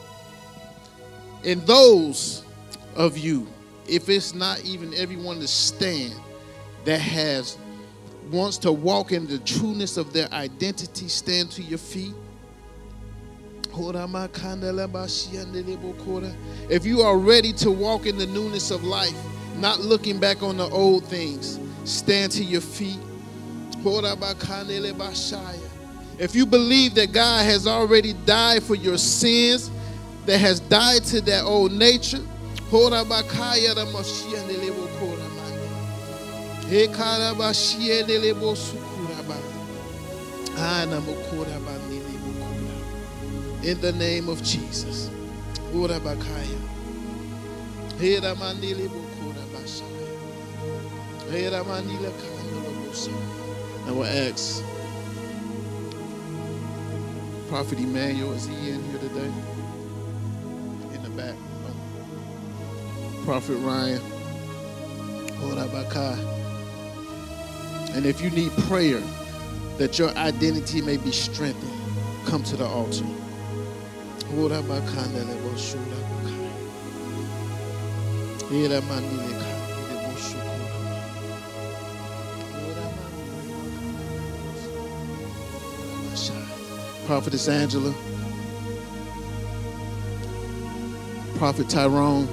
And those of you, if it's not even everyone to stand, that has wants to walk in the trueness of their identity, stand to your feet. If you are ready to walk in the newness of life, not looking back on the old things, stand to your feet. If you believe that God has already died for your sins, that has died to that old nature, in the name of Jesus. I will ask Prophet Emmanuel, is he in here today? In the back. Oh. Prophet Ryan. Oh, Urabakaya. And if you need prayer that your identity may be strengthened, come to the altar. Oh, Prophetess Angela, Prophet Tyrone,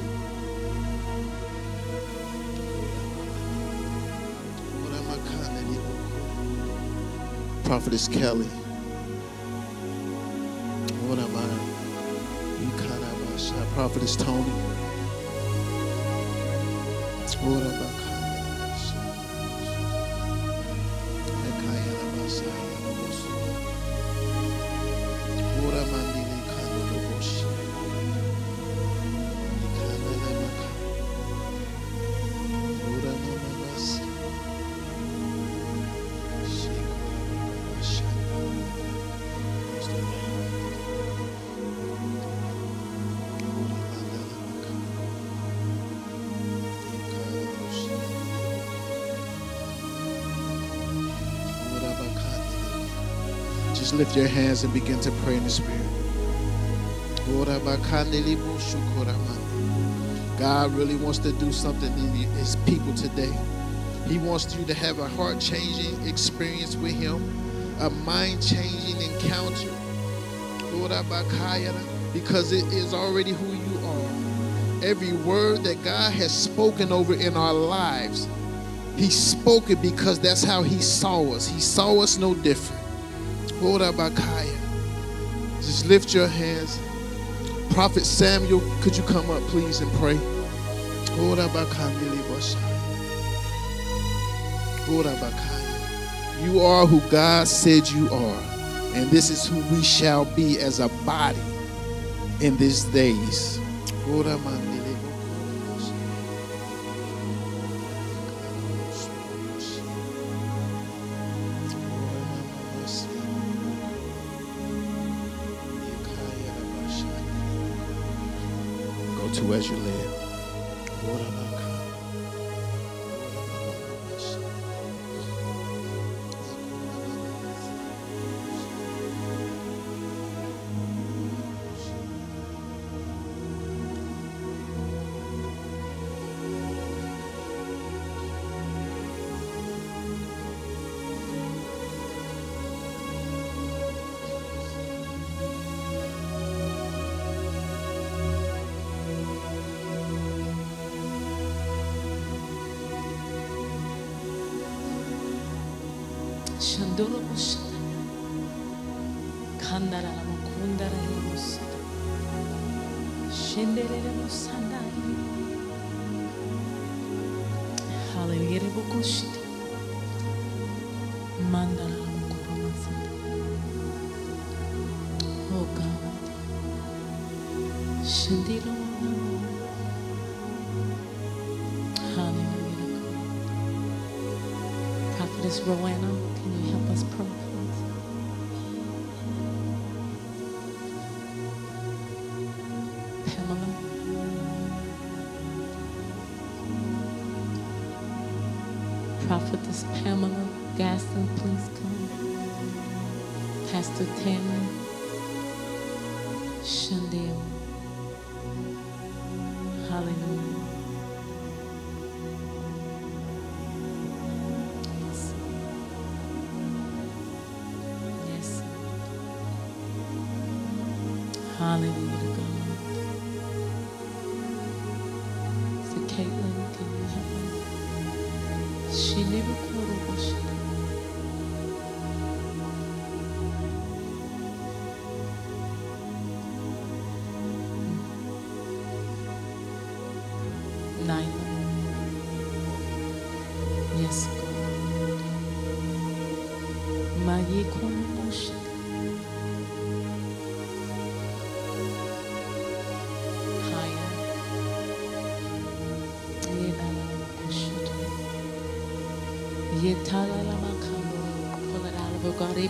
Prophetess Kelly. What am I? Ikarabasha. Prophetess Tony. What am I? Lift your hands and begin to pray in the Spirit. God really wants to do something in His people today. He wants you to have a heart changing experience with Him, a mind changing encounter. Because it is already who you are. Every word that God has spoken over in our lives, He spoke it because that's how He saw us. He saw us no different. Just lift your hands. Prophet Samuel, could you come up, please, and pray? You are who God said you are. And this is who we shall be as a body in these days.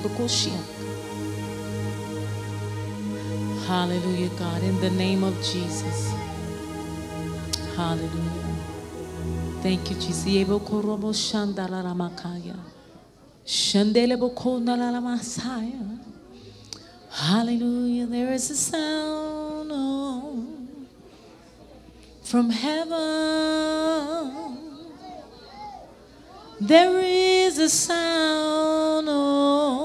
Ebukushia. Hallelujah, God. In the name of Jesus. Hallelujah. Thank you, Jesus. Yebokorobo shandalaramakaya. Shandelebokondalaramasaya. Hallelujah. There is a sound oh, from heaven. There is a sound oh,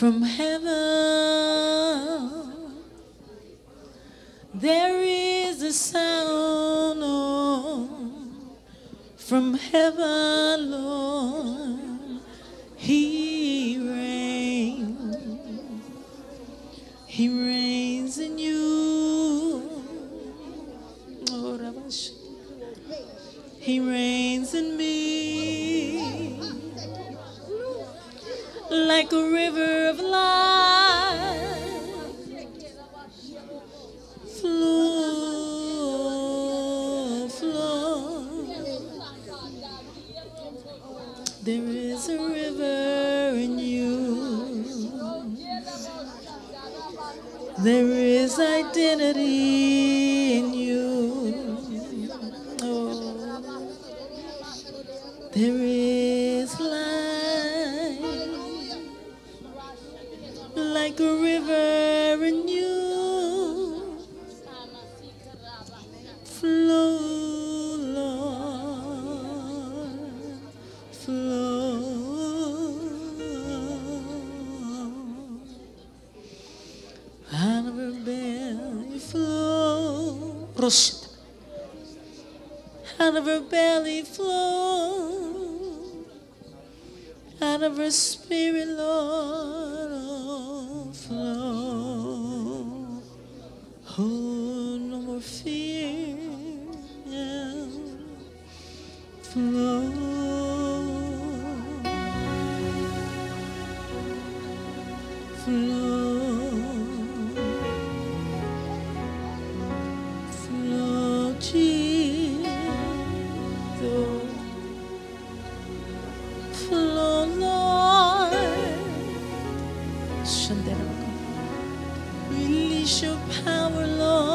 from heaven. There is a sound oh, from heaven, Lord. He reigns. He reigns in you. Oh, He reigns in me like a river of life. Flow, flow. There is a river in you. There is identity in you. Oh. There is like a river and you flow, Lord, flow. Out of her belly flow, out of her belly flow out of her spirit, Lord, flow. Oh, no more fear. Yeah. Flow. Flow. Release your power, Lord.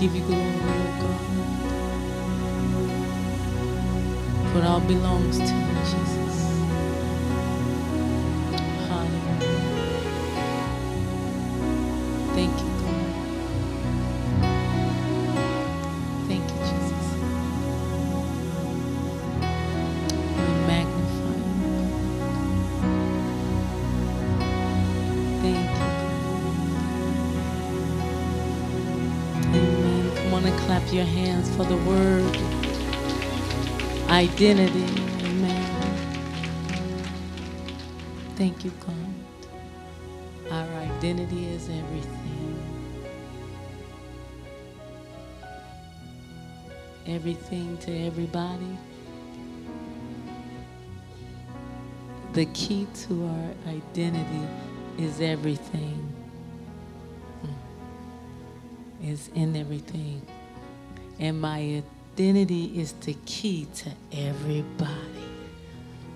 Give you glory, O God. For all belongs to you, Jesus. Your hands for the word. Identity. Amen. Thank you, God. Our identity is everything. Everything to everybody. The key to our identity is everything. Mm. Is in everything. And my identity is the key to everybody.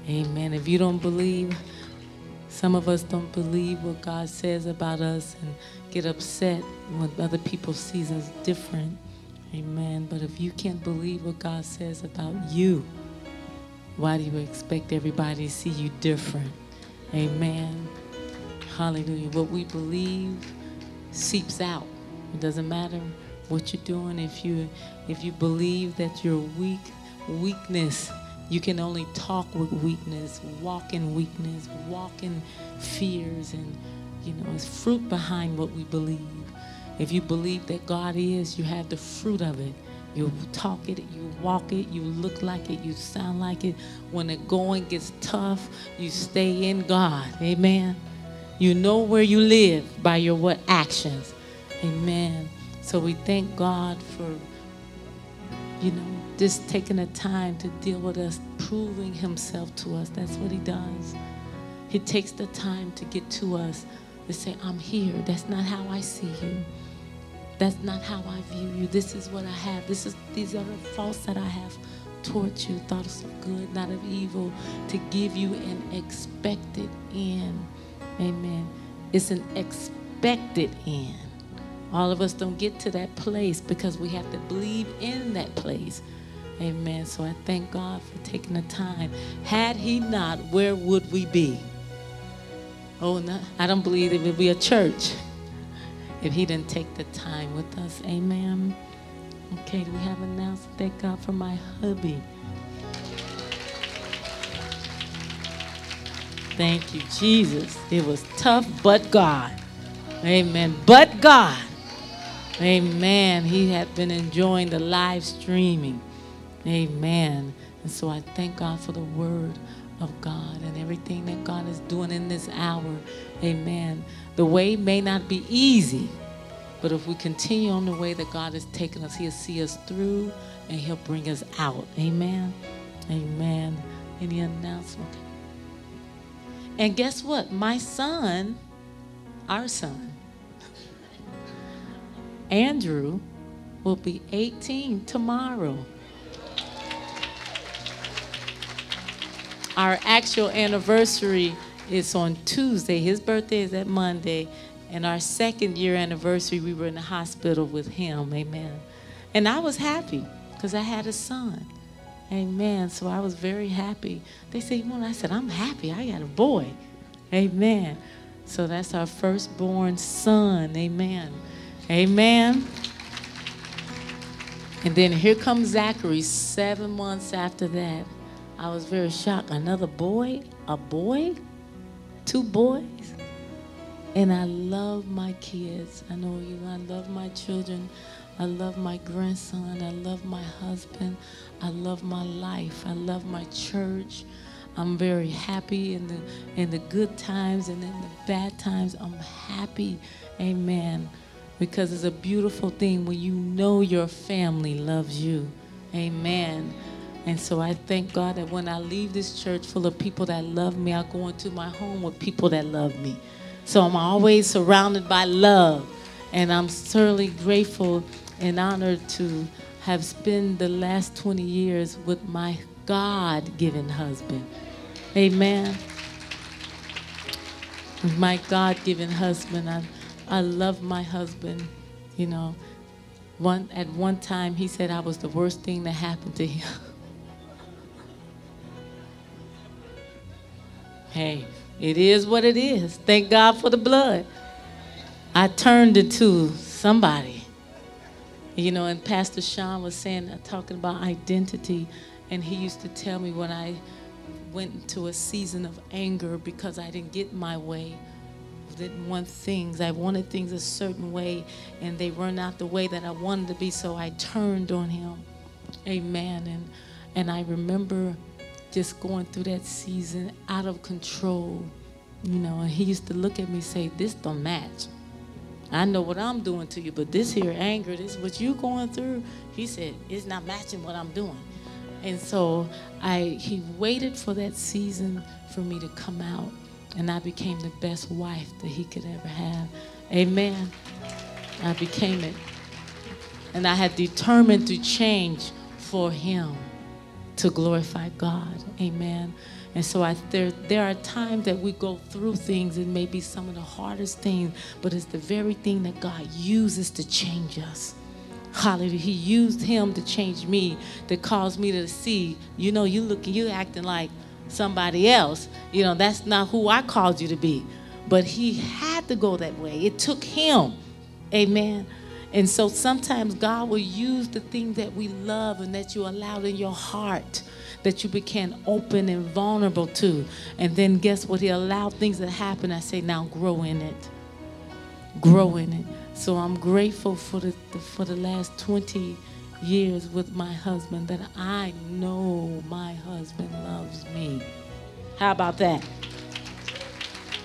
Amen. If you don't believe, some of us don't believe what God says about us and get upset when other people see us different. Amen. But if you can't believe what God says about you, why do you expect everybody to see you different? Amen. Hallelujah. What we believe seeps out. It doesn't matter what you're doing. If you if you believe that you're weak, weakness, you can only talk with weakness, walk in weakness, walk in fears, and you know, it's fruit behind what we believe. If you believe that God is, you have the fruit of it. You talk it, you walk it, you look like it, you sound like it. When the going gets tough, you stay in God. Amen. You know where you live by your what actions. Amen. So we thank God for you know, just taking the time to deal with us, proving himself to us. That's what he does. He takes the time to get to us to say, I'm here. That's not how I see you. That's not how I view you. This is what I have. This is these are the thoughts that I have towards you, thoughts of good, not of evil, to give you an expected end. Amen. It's an expected end. All of us don't get to that place because we have to believe in that place. Amen. So I thank God for taking the time. Had He not, where would we be? Oh, no, I don't believe it would be a church if He didn't take the time with us. Amen. Okay, we have an announcement? Thank God for my hubby. Thank you, Jesus. It was tough, but God. Amen. But God. Amen. He had been enjoying the live streaming. Amen. And so I thank God for the word of God and everything that God is doing in this hour. Amen. The way may not be easy, but if we continue on the way that God has taken us, He'll see us through and He'll bring us out. Amen. Amen. Any announcement? And guess what? My son, our son, Andrew, will be 18 tomorrow. Our actual anniversary is on Tuesday. His birthday is that Monday. And our second year anniversary, we were in the hospital with him. Amen. And I was happy because I had a son. Amen. So I was very happy. They said, you I said, I'm happy. I got a boy. Amen. So that's our firstborn son. Amen. Amen. And then here comes Zachary seven months after that. I was very shocked. Another boy? A boy? Two boys? And I love my kids. I know you. I love my children. I love my grandson. I love my husband. I love my life. I love my church. I'm very happy in the in the good times and in the bad times. I'm happy. Amen. Because it's a beautiful thing when you know your family loves you. Amen. And so I thank God that when I leave this church full of people that love me, I go into my home with people that love me. So I'm always surrounded by love. And I'm certainly grateful and honored to have spent the last 20 years with my God given husband. Amen. My God given husband. I, I love my husband. You know, one, at one time he said I was the worst thing that happened to him. hey, it is what it is. Thank God for the blood. I turned into somebody. You know, and Pastor Sean was saying, uh, talking about identity, and he used to tell me when I went into a season of anger because I didn't get my way, didn't want things. I wanted things a certain way, and they weren't out the way that I wanted to be, so I turned on him. Amen. And and I remember just going through that season out of control, you know, and he used to look at me and say, This don't match. I know what I'm doing to you, but this here anger, this what you going through, he said, it's not matching what I'm doing. And so I he waited for that season for me to come out. And I became the best wife that he could ever have. Amen. I became it. And I had determined to change for him to glorify God. Amen. And so I, there, there are times that we go through things, it may be some of the hardest things, but it's the very thing that God uses to change us. Hallelujah. He used him to change me, to cause me to see, you know, you looking, you acting like somebody else. You know, that's not who I called you to be. But he had to go that way. It took him. Amen. And so sometimes God will use the thing that we love and that you allowed in your heart that you became open and vulnerable to. And then guess what? He allowed things to happen. I say, now grow in it. Grow in it. So I'm grateful for the for the last 20 years with my husband that I know my husband loves me. How about that?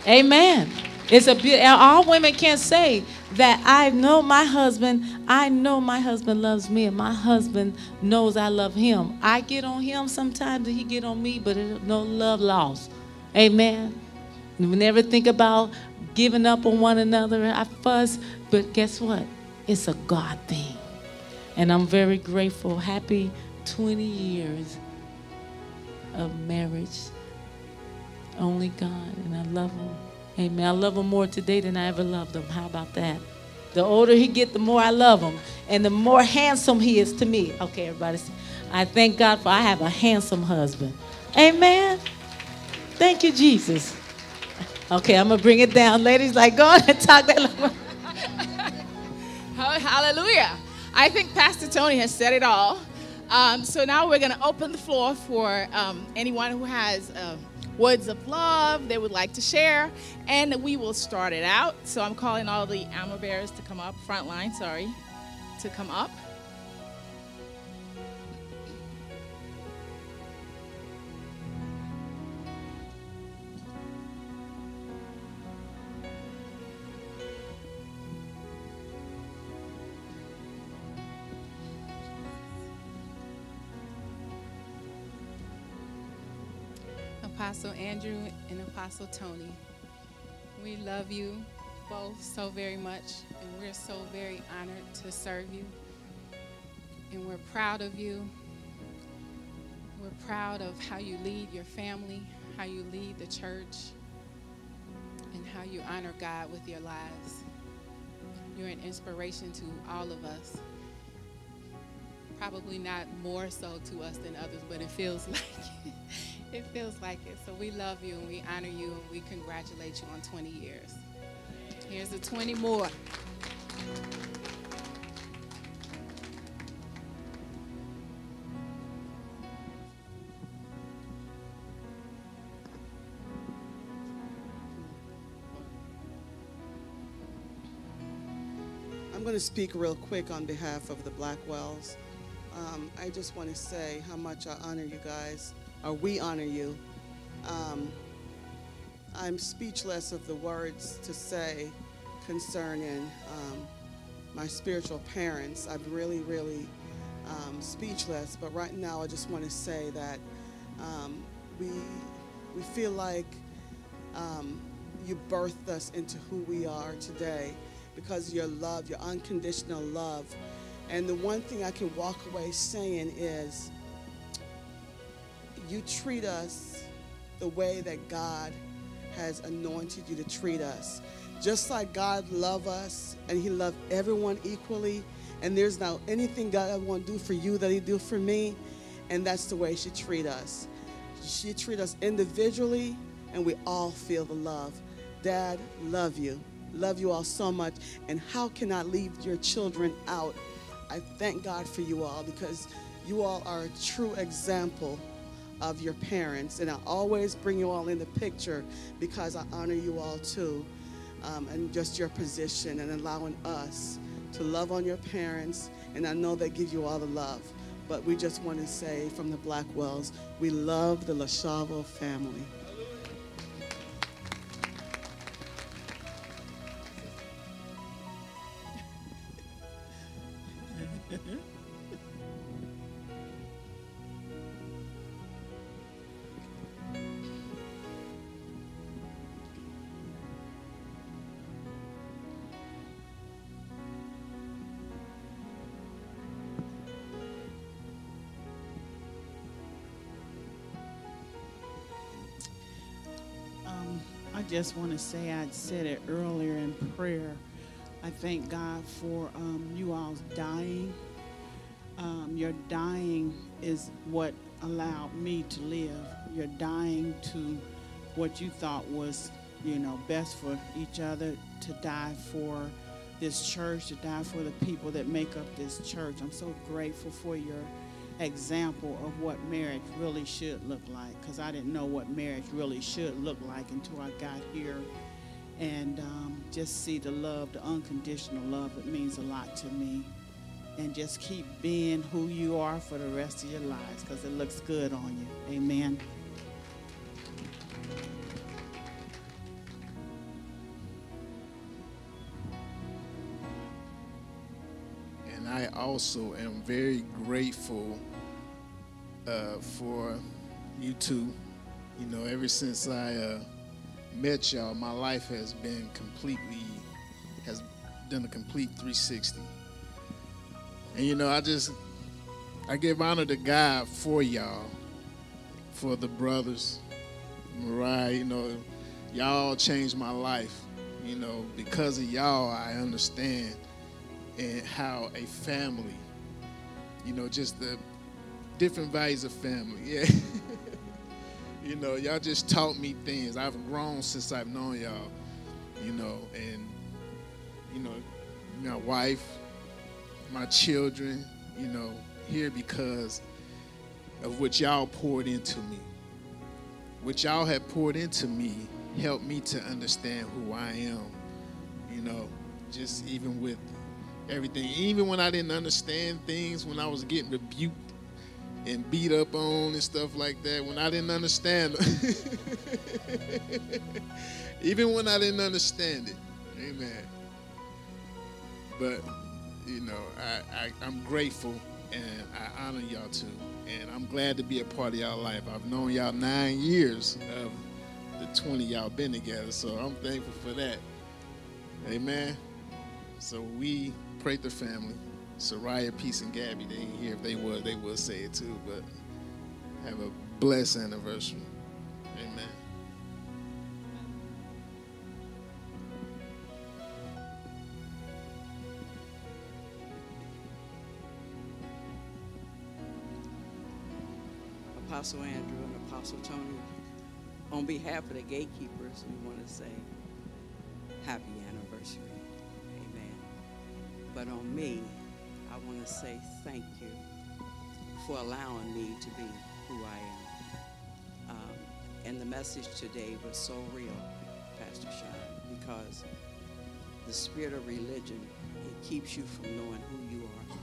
Amen. It's a bit all women can't say that I know my husband, I know my husband loves me, and my husband knows I love him. I get on him sometimes and he get on me, but no love lost. Amen. We never think about giving up on one another. I fuss, but guess what? It's a God thing. And I'm very grateful. Happy 20 years of marriage. Only God, and I love him. Amen. I love him more today than I ever loved him. How about that? The older he get, the more I love him, and the more handsome he is to me. Okay, everybody. I thank God for I have a handsome husband. Amen. Thank you, Jesus. Okay, I'm gonna bring it down, ladies. Like, go on and talk that. Hallelujah. I think Pastor Tony has said it all. Um, so now we're going to open the floor for um, anyone who has uh, words of love they would like to share, and we will start it out. So I'm calling all the armor bearers to come up, front line, sorry, to come up. Apostle Andrew and Apostle Tony. We love you both so very much, and we're so very honored to serve you. And we're proud of you. We're proud of how you lead your family, how you lead the church, and how you honor God with your lives. You're an inspiration to all of us. Probably not more so to us than others, but it feels like it. Feels like it. So we love you and we honor you and we congratulate you on 20 years. Here's the 20 more. I'm going to speak real quick on behalf of the Blackwells. Um, I just want to say how much I honor you guys, or we honor you. Um, I'm speechless of the words to say concerning um, my spiritual parents. I'm really, really um, speechless. But right now, I just want to say that um, we we feel like um, you birthed us into who we are today because your love, your unconditional love. And the one thing I can walk away saying is you treat us the way that God has anointed you to treat us. Just like God loved us and He loved everyone equally, and there's now anything God want to do for you that He do for me, and that's the way she treat us. She treat us individually, and we all feel the love. Dad, love you. Love you all so much. And how can I leave your children out? I thank God for you all because you all are a true example of your parents. And I always bring you all in the picture because I honor you all too. Um, and just your position and allowing us to love on your parents. And I know they give you all the love. But we just want to say from the Blackwells, we love the LaShavo family. Just want to say I said it earlier in prayer. I thank God for um, you all's dying. Um, your dying is what allowed me to live. You're dying to what you thought was, you know, best for each other, to die for this church, to die for the people that make up this church. I'm so grateful for your example of what marriage really should look like because I didn't know what marriage really should look like until I got here and um, just see the love, the unconditional love. It means a lot to me. And just keep being who you are for the rest of your lives because it looks good on you. Amen. And I also am very grateful uh, for you two. You know, ever since I uh, met y'all, my life has been completely, has done a complete 360. And you know, I just, I give honor to God for y'all, for the brothers, Mariah, you know, y'all changed my life. You know, because of y'all, I understand and how a family, you know, just the different values of family. Yeah. you know, y'all just taught me things. I've grown since I've known y'all, you know, and, you know, my wife, my children, you know, here because of what y'all poured into me. What y'all have poured into me helped me to understand who I am, you know, just even with everything. Even when I didn't understand things, when I was getting rebuked and beat up on and stuff like that, when I didn't understand, even when I didn't understand it, amen. But, you know, I, I, I'm grateful and I honor y'all too. And I'm glad to be a part of y'all life. I've known y'all nine years of the 20 y'all been together, so I'm thankful for that. Amen. So we pray the family. Soraya, Peace, and Gabby, they ain't here. If they was, they would say it too. But have a blessed anniversary. Amen. Apostle Andrew and Apostle Tony, on behalf of the gatekeepers, we want to say happy. But on me, I want to say thank you for allowing me to be who I am. Um, and the message today was so real, Pastor Sean, because the spirit of religion, it keeps you from knowing who you are.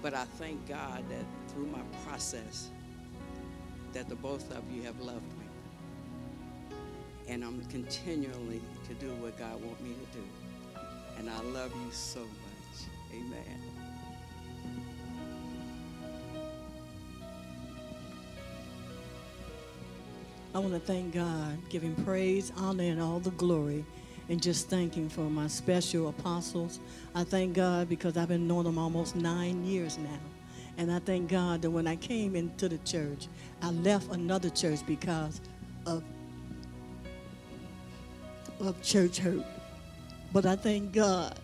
But I thank God that through my process, that the both of you have loved me. And I'm continually to do what God wants me to do. And I love you so much. Amen. I want to thank God, give him praise, honor, and all the glory, and just thank him for my special apostles. I thank God because I've been knowing them almost nine years now. And I thank God that when I came into the church, I left another church because of, of church hurt. But I thank God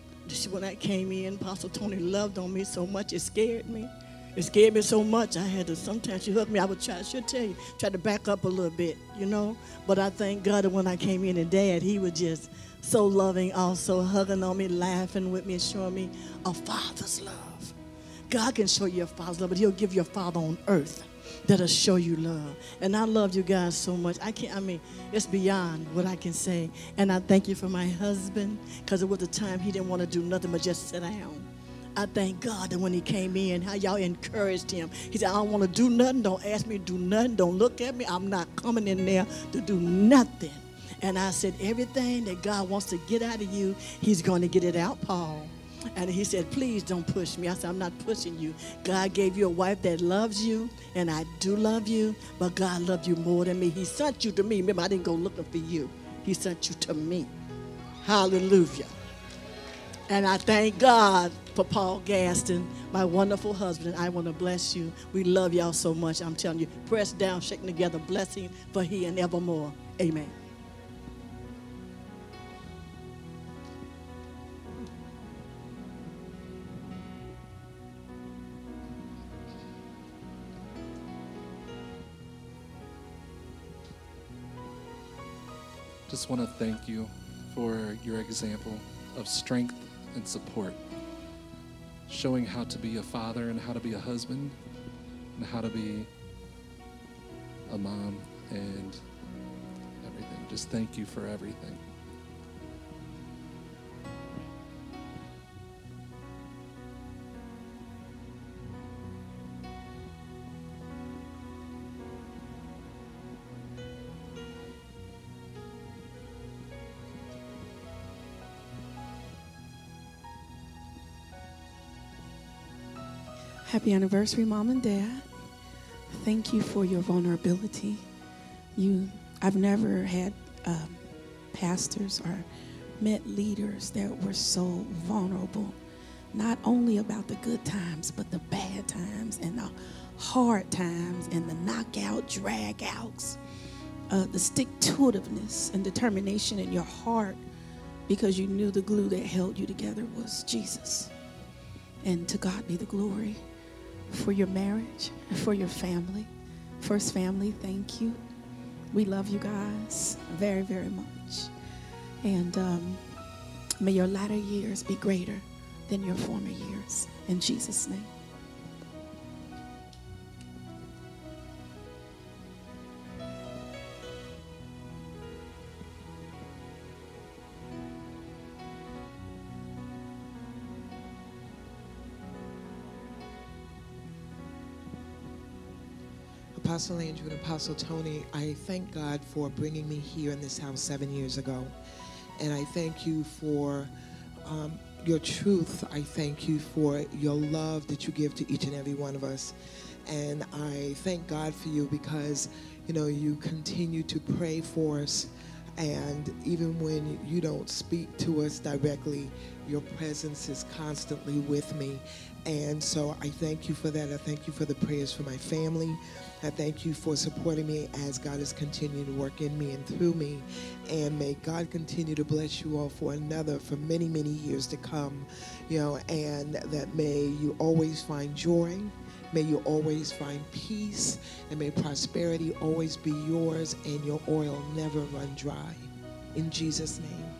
when I came in, Apostle Tony loved on me so much, it scared me. It scared me so much. I had to, sometimes she hugged me. I would try, should tell you, try to back up a little bit, you know. But I thank God that when I came in and dad, he was just so loving, also hugging on me, laughing with me, and showing me a father's love. God can show you a father's love, but he'll give you a father on earth that'll show you love. And I love you guys so much. I can't, I mean, it's beyond what I can say. And I thank you for my husband, because it was a time he didn't want to do nothing but just sit down. I thank God that when he came in, how y'all encouraged him. He said, I don't want to do nothing. Don't ask me to do nothing. Don't look at me. I'm not coming in there to do nothing. And I said, everything that God wants to get out of you, he's going to get it out, Paul. And he said, please don't push me. I said, I'm not pushing you. God gave you a wife that loves you, and I do love you, but God loved you more than me. He sent you to me. Remember, I didn't go looking for you. He sent you to me. Hallelujah. And I thank God for Paul Gaston, my wonderful husband. I want to bless you. We love y'all so much. I'm telling you, press down, shaking together, blessing for he and evermore. Amen. Just want to thank you for your example of strength and support, showing how to be a father and how to be a husband and how to be a mom and everything. just thank you for everything. Happy anniversary, mom and dad. Thank you for your vulnerability. You, I've never had um, pastors or met leaders that were so vulnerable, not only about the good times, but the bad times and the hard times and the knockout, drag outs, uh, the stick to itiveness and determination in your heart because you knew the glue that held you together was Jesus. And to God be the glory for your marriage for your family. First family, thank you. We love you guys very, very much. And um, may your latter years be greater than your former years. In Jesus' name. Apostle Andrew and Apostle Tony, I thank God for bringing me here in this house seven years ago. And I thank you for um, your truth. I thank you for your love that you give to each and every one of us. And I thank God for you because, you know, you continue to pray for us. And even when you don't speak to us directly, your presence is constantly with me. And so I thank you for that. I thank you for the prayers for my family. I thank you for supporting me as God is continuing to work in me and through me. And may God continue to bless you all for another, for many, many years to come. You know, and that may you always find joy. May you always find peace. And may prosperity always be yours and your oil never run dry. In Jesus' name.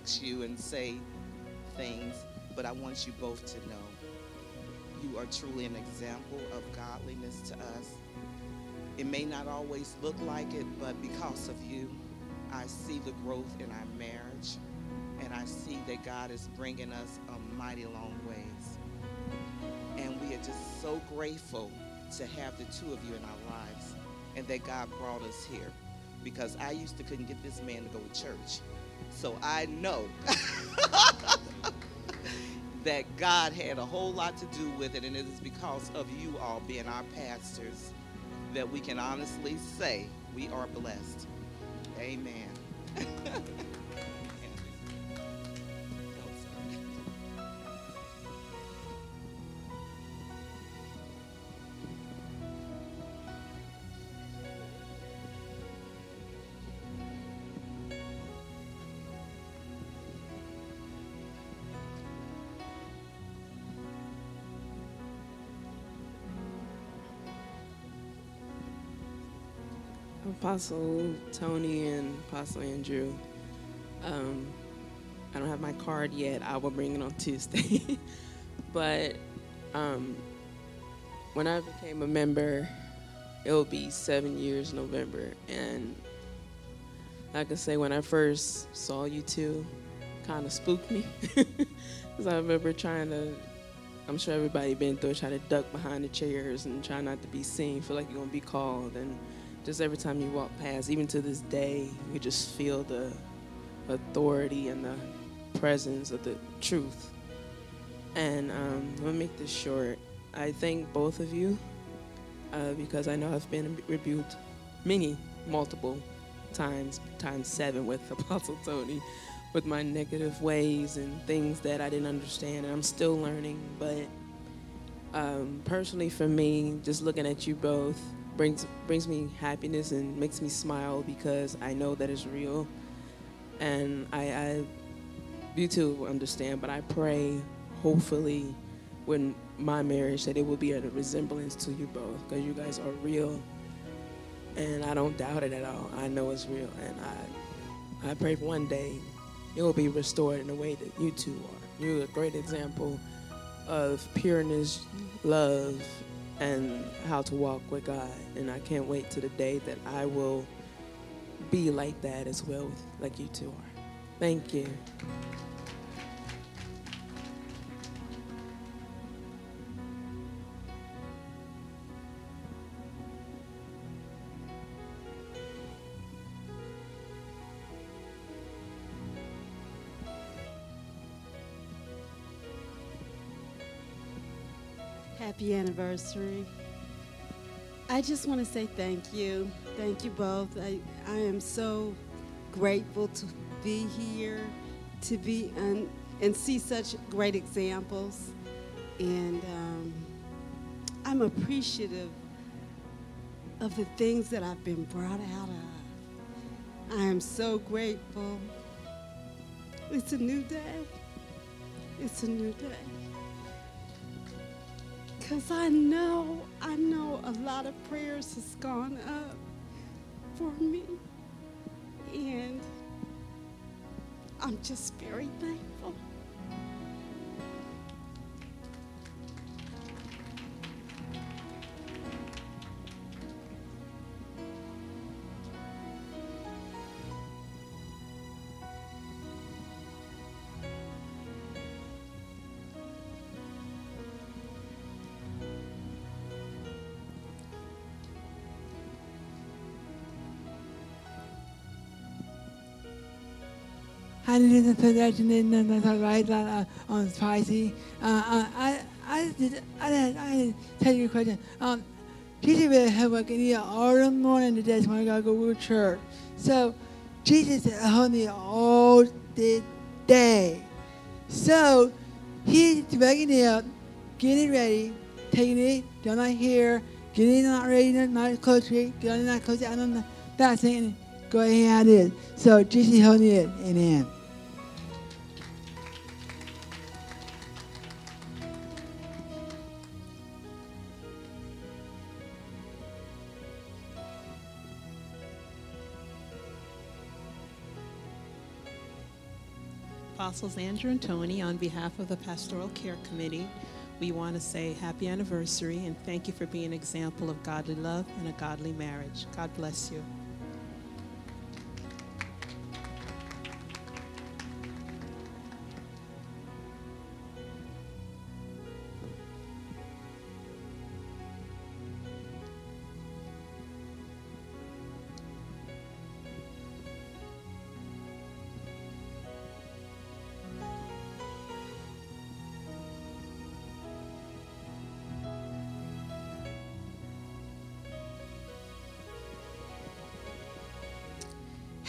Text you and say things, but I want you both to know you are truly an example of godliness to us. It may not always look like it, but because of you, I see the growth in our marriage, and I see that God is bringing us a mighty long ways. And we are just so grateful to have the two of you in our lives and that God brought us here because I used to couldn't get this man to go to church. So I know that God had a whole lot to do with it, and it is because of you all being our pastors that we can honestly say we are blessed. Amen. Apostle Tony and Apostle Andrew. Um, I don't have my card yet. I will bring it on Tuesday. but um, when I became a member, it will be seven years November. And I can say when I first saw you two, kind of spooked me. Because I remember trying to, I'm sure everybody been through it, try to duck behind the chairs and try not to be seen, feel like you're going to be called. And just every time you walk past, even to this day, you just feel the authority and the presence of the truth. And um, I'm gonna make this short. I thank both of you uh, because I know I've been rebuked many, multiple times, times seven with Apostle Tony, with my negative ways and things that I didn't understand, and I'm still learning. But Um, personally, for me, just looking at you both brings brings me happiness and makes me smile because I know that it's real, and I, I you two understand. But I pray, hopefully, when my marriage that it will be a resemblance to you both because you guys are real, and I don't doubt it at all. I know it's real, and I I pray one day it will be restored in the way that you two are. You're a great example of pureness, love, and how to walk with God. And I can't wait to the day that I will be like that as well, like you two are. Thank you. Happy anniversary. I just want to say thank you. Thank you both. I, I am so grateful to be here, to be and, and see such great examples. And um, I'm appreciative of the things that I've been brought out of. I am so grateful. It's a new day. It's a new day. Because I know, I know a lot of prayers has gone up for me. And I'm just very thankful. I didn't put that in the right uh, on spicy. Uh, uh, I I did I did, I tell you a question. Um, Jesus will have in here all the morning the days when I gotta go to church. So Jesus is on me all the day. So he's waking up, getting ready, taking it, done not here, getting not ready, not close to it, getting not close to it, I don't know that thing. Go ahead it. So Jesus hold it. Amen. Apostles Andrew and Tony, on behalf of the Pastoral Care Committee, we want to say happy anniversary and thank you for being an example of godly love and a godly marriage. God bless you.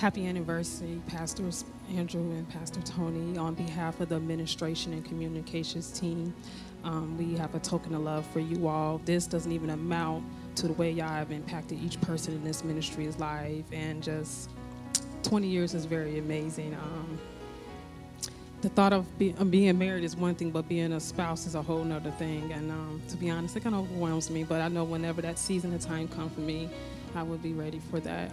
Happy anniversary, Pastors Andrew and Pastor Tony. On behalf of the administration and communications team, um, we have a token of love for you all. This doesn't even amount to the way y'all have impacted each person in this ministry's life, and just 20 years is very amazing. Um, the thought of, be, being married is one thing, but being a spouse is a whole nother thing. And um, to be honest, it kind of overwhelms me. But I know whenever that season of time comes for me, I will be ready for that.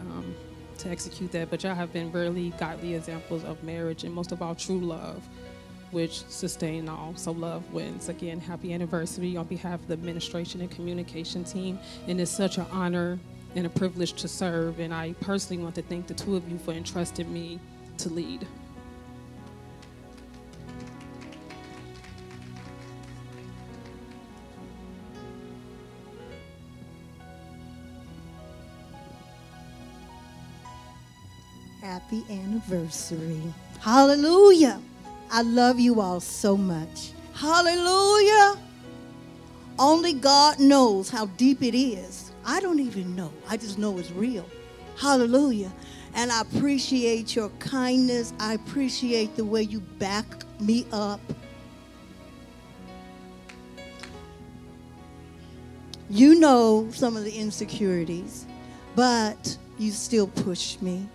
To execute that, but y'all have been really godly examples of marriage and most of all true love, which sustain all. So love wins. Again, happy anniversary on behalf of the administration and communication team. And it's such an honor and a privilege to serve. And I personally want to thank the two of you for entrusting me to lead. Happy anniversary. Hallelujah. I love you all so much. Hallelujah. Only God knows how deep it is. I don't even know. I just know it's real. Hallelujah. And I appreciate your kindness. I appreciate the way you back me up. You know some of the insecurities, but you still push me.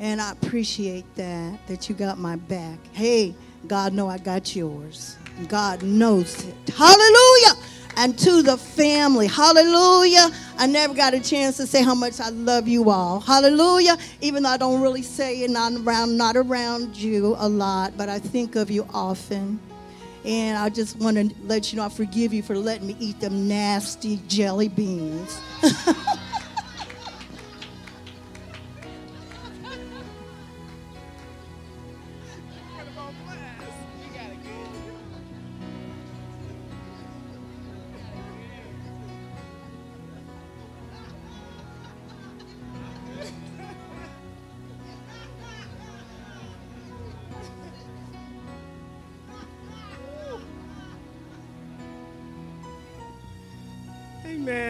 And I appreciate that, that you got my back. Hey, God know I got yours. God knows it. Hallelujah. And to the family, hallelujah. I never got a chance to say how much I love you all. Hallelujah. Even though I don't really say it, not around, not around you a lot, but I think of you often. And I just want to let you know I forgive you for letting me eat them nasty jelly beans.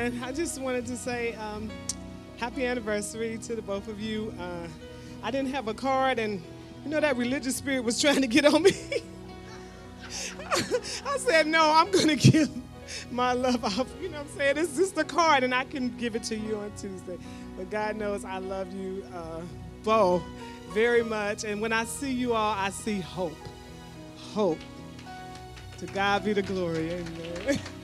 Amen. I just wanted to say um, happy anniversary to the both of you. Uh, I didn't have a card, and you know that religious spirit was trying to get on me. I said, no, I'm going to give my love off. You know what I'm saying? It's just a card, and I can give it to you on Tuesday. But God knows I love you uh, both very much. And when I see you all, I see hope. Hope. To God be the glory. Amen.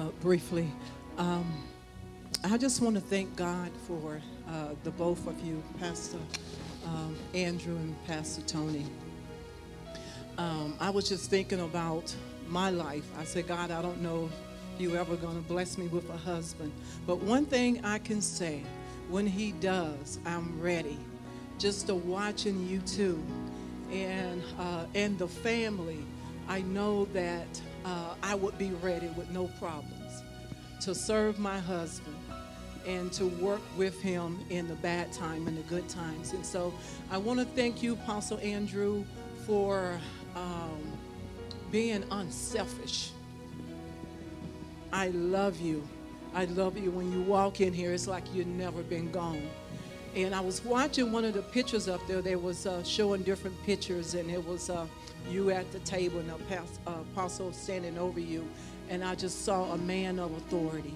uh, briefly. Um, I just want to thank God for uh, the both of you, Pastor um, Andrew and Pastor Tony. Um, I was just thinking about my life. I said, God, I don't know if you're ever going to bless me with a husband. But one thing I can say, when he does, I'm ready. Just to watching you two and, uh, and the family, I know that uh, I would be ready with no problems to serve my husband and to work with him in the bad time and the good times. And so I want to thank you, Apostle Andrew, for um, being unselfish. I love you. I love you. When you walk in here, it's like you've never been gone. And I was watching one of the pictures up there. They was uh, showing different pictures, and it was uh, you at the table and the uh, apostle standing over you. And I just saw a man of authority.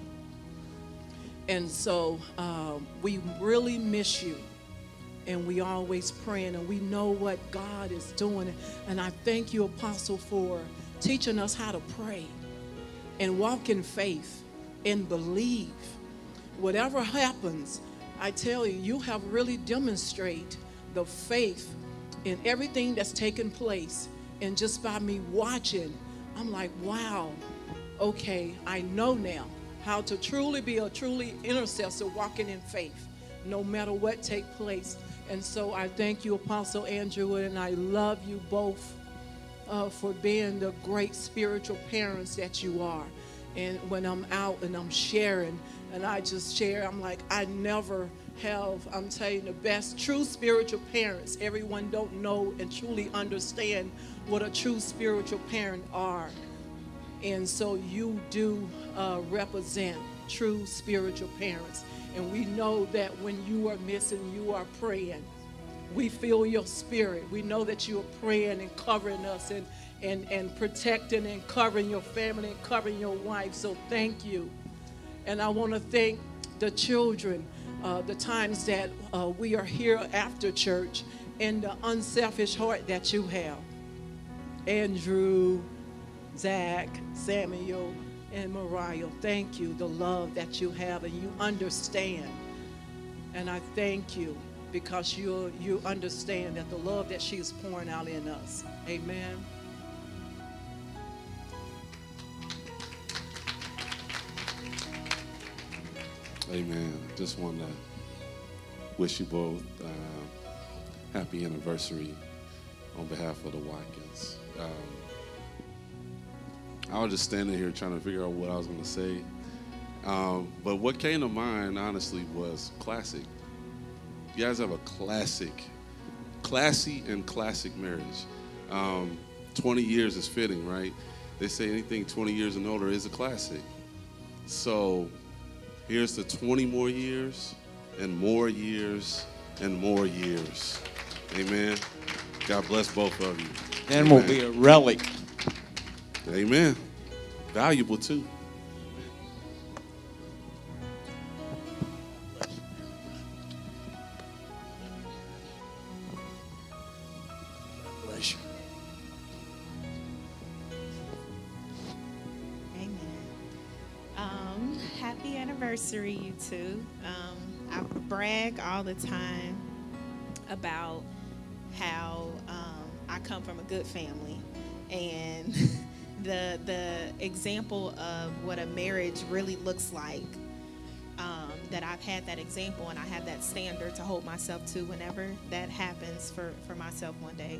And so um, we really miss you. And we always praying, and we know what God is doing. And I thank you, Apostle, for teaching us how to pray and walk in faith and believe. Whatever happens, I tell you, you have really demonstrated the faith in everything that's taken place. And just by me watching, I'm like, wow, okay, I know now how to truly be a truly intercessor walking in faith, no matter what take place. And so I thank you, Apostle Andrew, and I love you both uh, for being the great spiritual parents that you are. And when I'm out and I'm sharing, and I just share, I'm like, I never have, I'm telling you, the best true spiritual parents. Everyone don't know and truly understand what a true spiritual parent are. And so you do uh, represent true spiritual parents. And we know that when you are missing, you are praying. We feel your spirit. We know that you are praying and covering us and, and, and protecting and covering your family and covering your wife. So thank you. And I want to thank the children, uh, the times that uh, we are here after church, and the unselfish heart that you have. Andrew, Zach, Samuel, and Mariah, thank you, the love that you have and you understand. And I thank you because you you understand that the love that she is pouring out in us. Amen. Amen. Just want to wish you both uh, happy anniversary on behalf of the Watkins. Um, I was just standing here trying to figure out what I was going to say. Um, but what came to mind, honestly, was classic. You guys have a classic, classy and classic marriage. Um, 20 years is fitting, right? They say anything 20 years and older is a classic. So Here's to 20 more years and more years and more years. Amen. God bless both of you. Then we'll be a relic. Amen. Valuable too. Bless you. Amen. Um, happy anniversary, you two. Um, I brag all the time about how um, I come from a good family, and the the example of what a marriage really looks like. Um, that I've had that example and I have that standard to hold myself to whenever that happens for, for myself one day.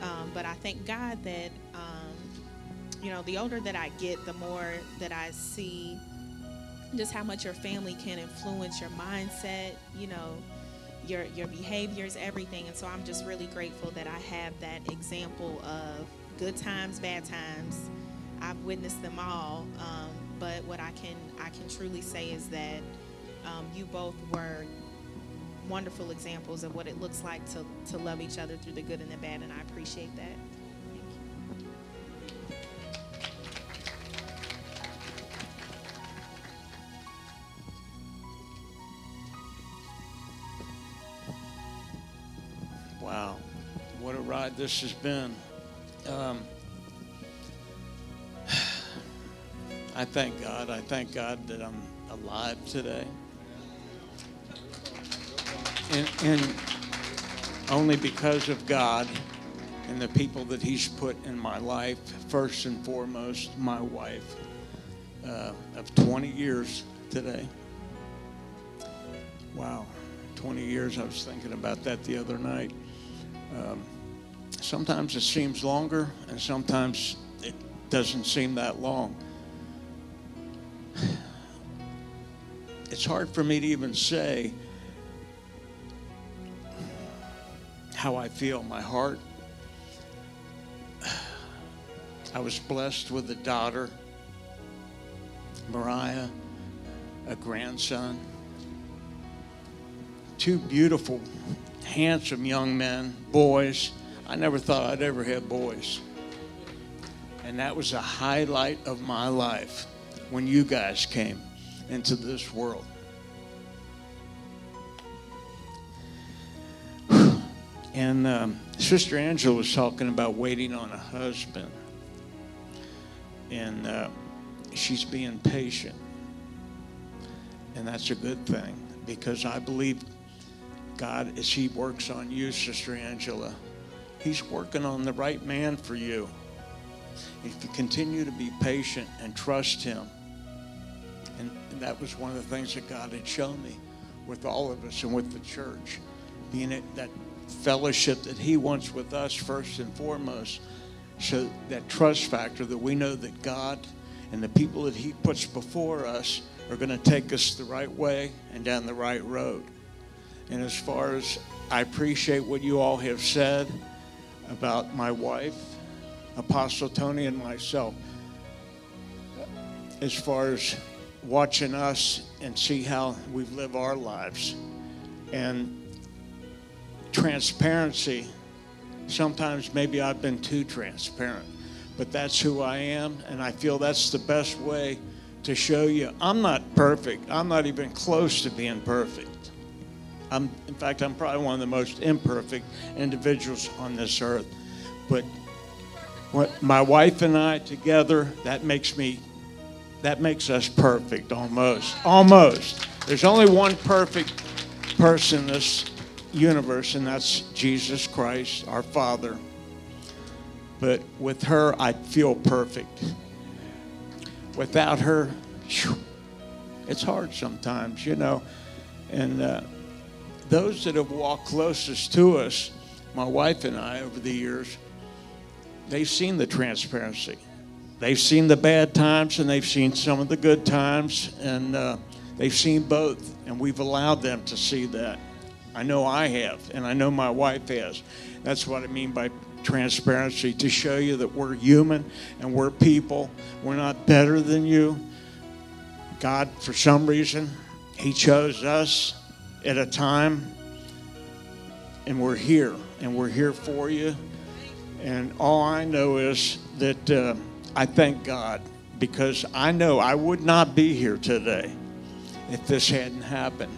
Um, but I thank God that um, you know, the older that I get, the more that I see just how much your family can influence your mindset, you know, your your behaviors, everything. And so I'm just really grateful that I have that example of good times, bad times. I've witnessed them all. Um, but what I can I can truly say is that um, you both were wonderful examples of what it looks like to, to love each other through the good and the bad, and I appreciate that. Wow, what a ride this has been. Um, I thank God. I thank God that I'm alive today. And, and only because of God and the people that He's put in my life, first and foremost, my wife uh, of 20 years today. Wow, 20 years. I was thinking about that the other night. Um, sometimes it seems longer, and sometimes it doesn't seem that long. It's hard for me to even say how I feel, my heart. I was blessed with a daughter, Mariah, a grandson, two beautiful, handsome young men, boys. I never thought I'd ever have boys. And that was a highlight of my life when you guys came into this world. And um, Sister Angela was talking about waiting on a husband. And uh, she's being patient. And that's a good thing because I believe God, as He works on you, Sister Angela, He's working on the right man for you. If you continue to be patient and trust Him, and that was one of the things that God had shown me with all of us and with the church, being it, that fellowship that He wants with us first and foremost. So that trust factor that we know that God and the people that He puts before us are going to take us the right way and down the right road. And as far as I appreciate what you all have said about my wife, Apostle Tony, and myself, as far as watching us and see how we live our lives. And transparency, sometimes maybe I've been too transparent, but that's who I am, and I feel that's the best way to show you I'm not perfect. I'm not even close to being perfect. I'm, in fact, I'm probably one of the most imperfect individuals on this earth. But what my wife and I together, that makes me, that makes us perfect almost. Almost. There's only one perfect person in this universe, and that's Jesus Christ, our Father. But with her, I feel perfect. Without her, it's hard sometimes, you know. And uh, those that have walked closest to us, my wife and I, over the years, they've seen the transparency. They've seen the bad times and they've seen some of the good times, and uh, they've seen both, and we've allowed them to see that. I know I have, and I know my wife has. That's what I mean by transparency to show you that we're human and we're people. We're not better than you. God, for some reason, He chose us at a time, and we're here, and we're here for you. And all I know is that uh, I thank God because I know I would not be here today if this hadn't happened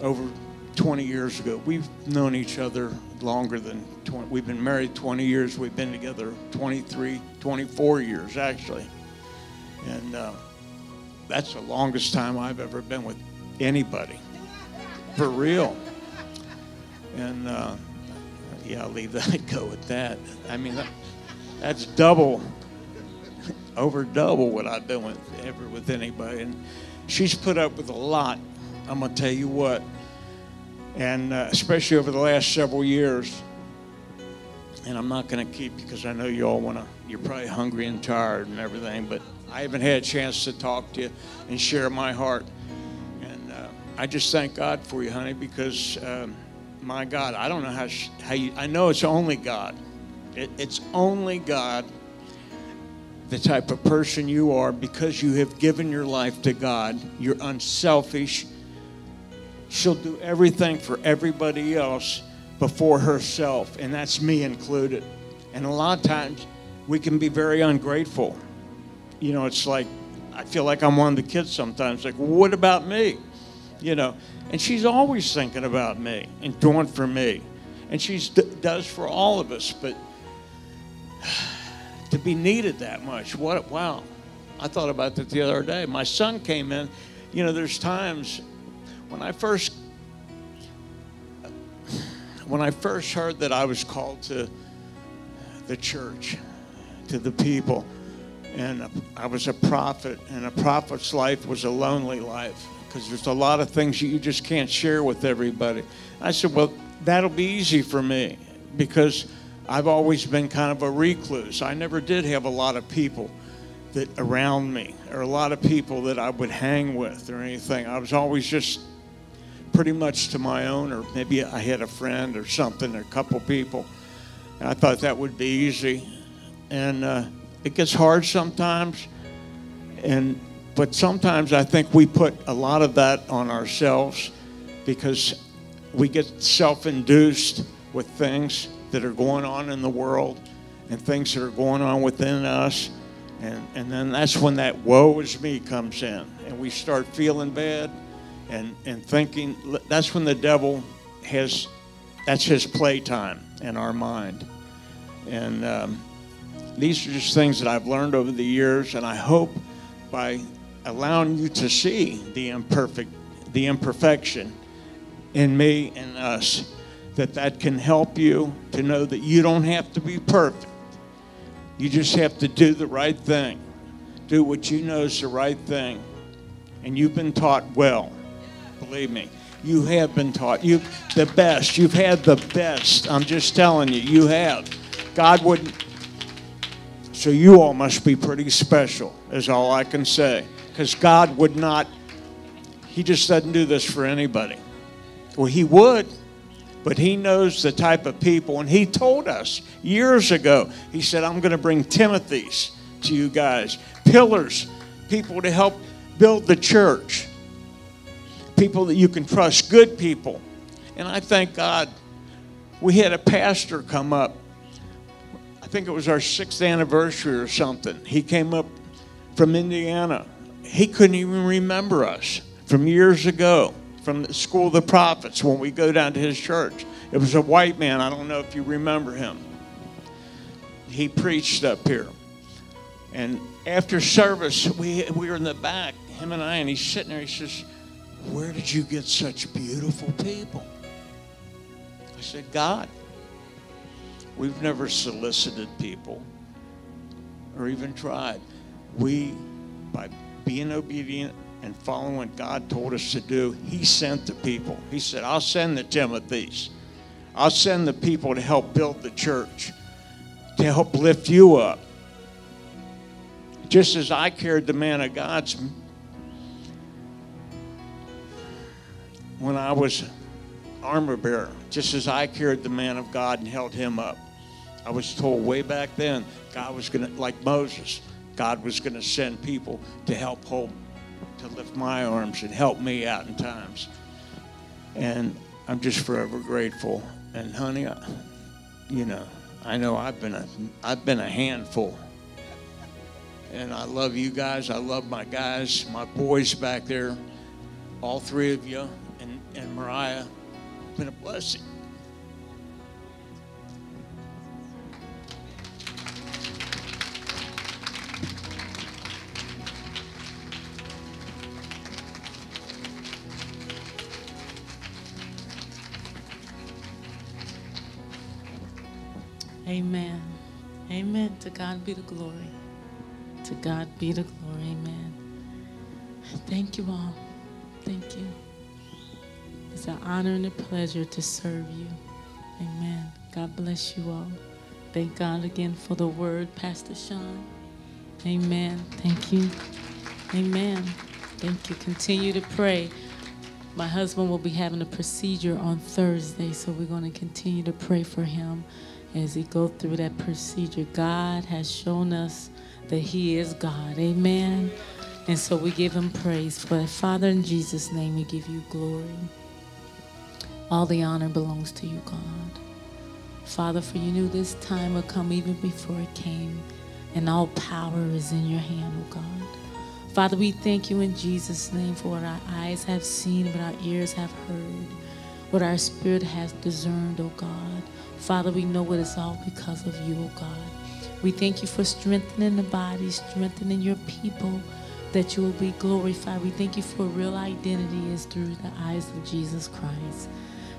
over 20 years ago. We've known each other longer than 20. We've been married 20 years. We've been together 23, 24 years, actually. And uh, that's the longest time I've ever been with anybody. For real. And uh, yeah, I'll leave that go with that. I mean, that, that's double, over double what I've been with ever with anybody. And she's put up with a lot. I'm gonna tell you what, and uh, especially over the last several years. And I'm not gonna keep because I know you all wanna. You're probably hungry and tired and everything, but I haven't had a chance to talk to you and share my heart. I just thank God for you, honey, because. Um, my God, I don't know how, sh- how you, I know it's only God. It, it's only God, the type of person you are, because you have given your life to God. You're unselfish. She'll do everything for everybody else before herself, and that's me included. And a lot of times we can be very ungrateful. You know, it's like, I feel like I'm one of the kids sometimes, like, what about me? You know, and she's always thinking about me and doing for me. And she does for all of us. But to be needed that much, what, wow. I thought about that the other day. My son came in. You know, there's times when I first when I first heard that I was called to the church, to the people, and I was a prophet, and a prophet's life was a lonely life because there's a lot of things that you just can't share with everybody. I said, Well, that'll be easy for me because I've always been kind of a recluse. I never did have a lot of people that around me or a lot of people that I would hang with or anything. I was always just pretty much to my own, or maybe I had a friend or something, or a couple people. And I thought that would be easy. And uh, it gets hard sometimes. And but sometimes I think we put a lot of that on ourselves because we get self induced with things that are going on in the world and things that are going on within us. And, and then that's when that woe is me comes in. And we start feeling bad and, and thinking that's when the devil has, that's his playtime in our mind. And um, these are just things that I've learned over the years. And I hope by allowing you to see the imperfect, the imperfection in me and us, that that can help you to know that you don't have to be perfect. You just have to do the right thing. Do what you know is the right thing. And you've been taught well. Believe me. You have been taught. You the best. You've had the best. I'm just telling you, you have. God wouldn't so you all must be pretty special, is all I can say because God would not, He just doesn't do this for anybody. Well, He would, but He knows the type of people. And He told us years ago, He said, I'm going to bring Timothy's to you guys, pillars, people to help build the church, people that you can trust, good people. And I thank God we had a pastor come up. I think it was our sixth anniversary or something. He came up from Indiana he couldn't even remember us from years ago, from the School of the Prophets when we go down to his church. It was a white man. I don't know if you remember him. He preached up here. And after service, we, we were in the back, him and I, and he's sitting there. He says, Where did you get such beautiful people? I said, God. We've never solicited people or even tried. We, by being obedient and following what God told us to do, He sent the people. He said, I'll send the Timothys. I'll send the people to help build the church, to help lift you up. Just as I carried the man of God's when I was armor bearer, just as I carried the man of God and held him up. I was told way back then God was going to, like Moses, God was going to send people to help hold to lift my arms and help me out in times. And I'm just forever grateful. And honey, I, you know, I know I've been a I've been a handful. And I love you guys. I love my guys, my boys back there, all three of you, and, and Mariah. It's been a blessing. Amen. Amen. To God be the glory. To God be the glory. Amen. Thank you all. Thank you. It's an honor and a pleasure to serve you. Amen. God bless you all. Thank God again for the word, Pastor Sean. Amen. Thank you. Amen. Thank you. Continue to pray. My husband will be having a procedure on Thursday, so we're going to continue to pray for him as he go through that procedure. God has shown us that he is God. Amen. And so we give him praise for. Father, in Jesus' name, we give you glory. All the honor belongs to you, God. Father, for you knew this time would come even before it came, and all power is in your hand, oh God. Father, we thank you in Jesus' name for what our eyes have seen, what our ears have heard, what our spirit has discerned, oh God. Father, we know what it is all because of you, oh God. We thank you for strengthening the body, strengthening your people, that you will be glorified. We thank you for real identity is through the eyes of Jesus Christ.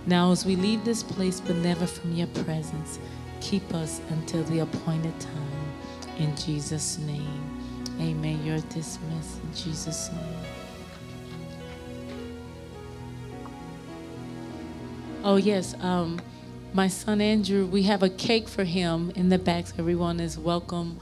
Now, as we leave this place, but never from your presence, keep us until the appointed time. In Jesus' name. Amen. You're dismissed in Jesus' name. Oh, yes. Um, my son Andrew, we have a cake for him in the back. So everyone is welcome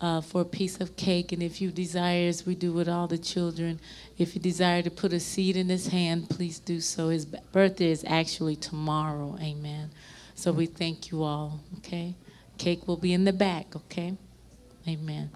uh, for a piece of cake. And if you desire, as we do with all the children, if you desire to put a seed in his hand, please do so. His birthday is actually tomorrow. Amen. So we thank you all. Okay. Cake will be in the back. Okay. Amen.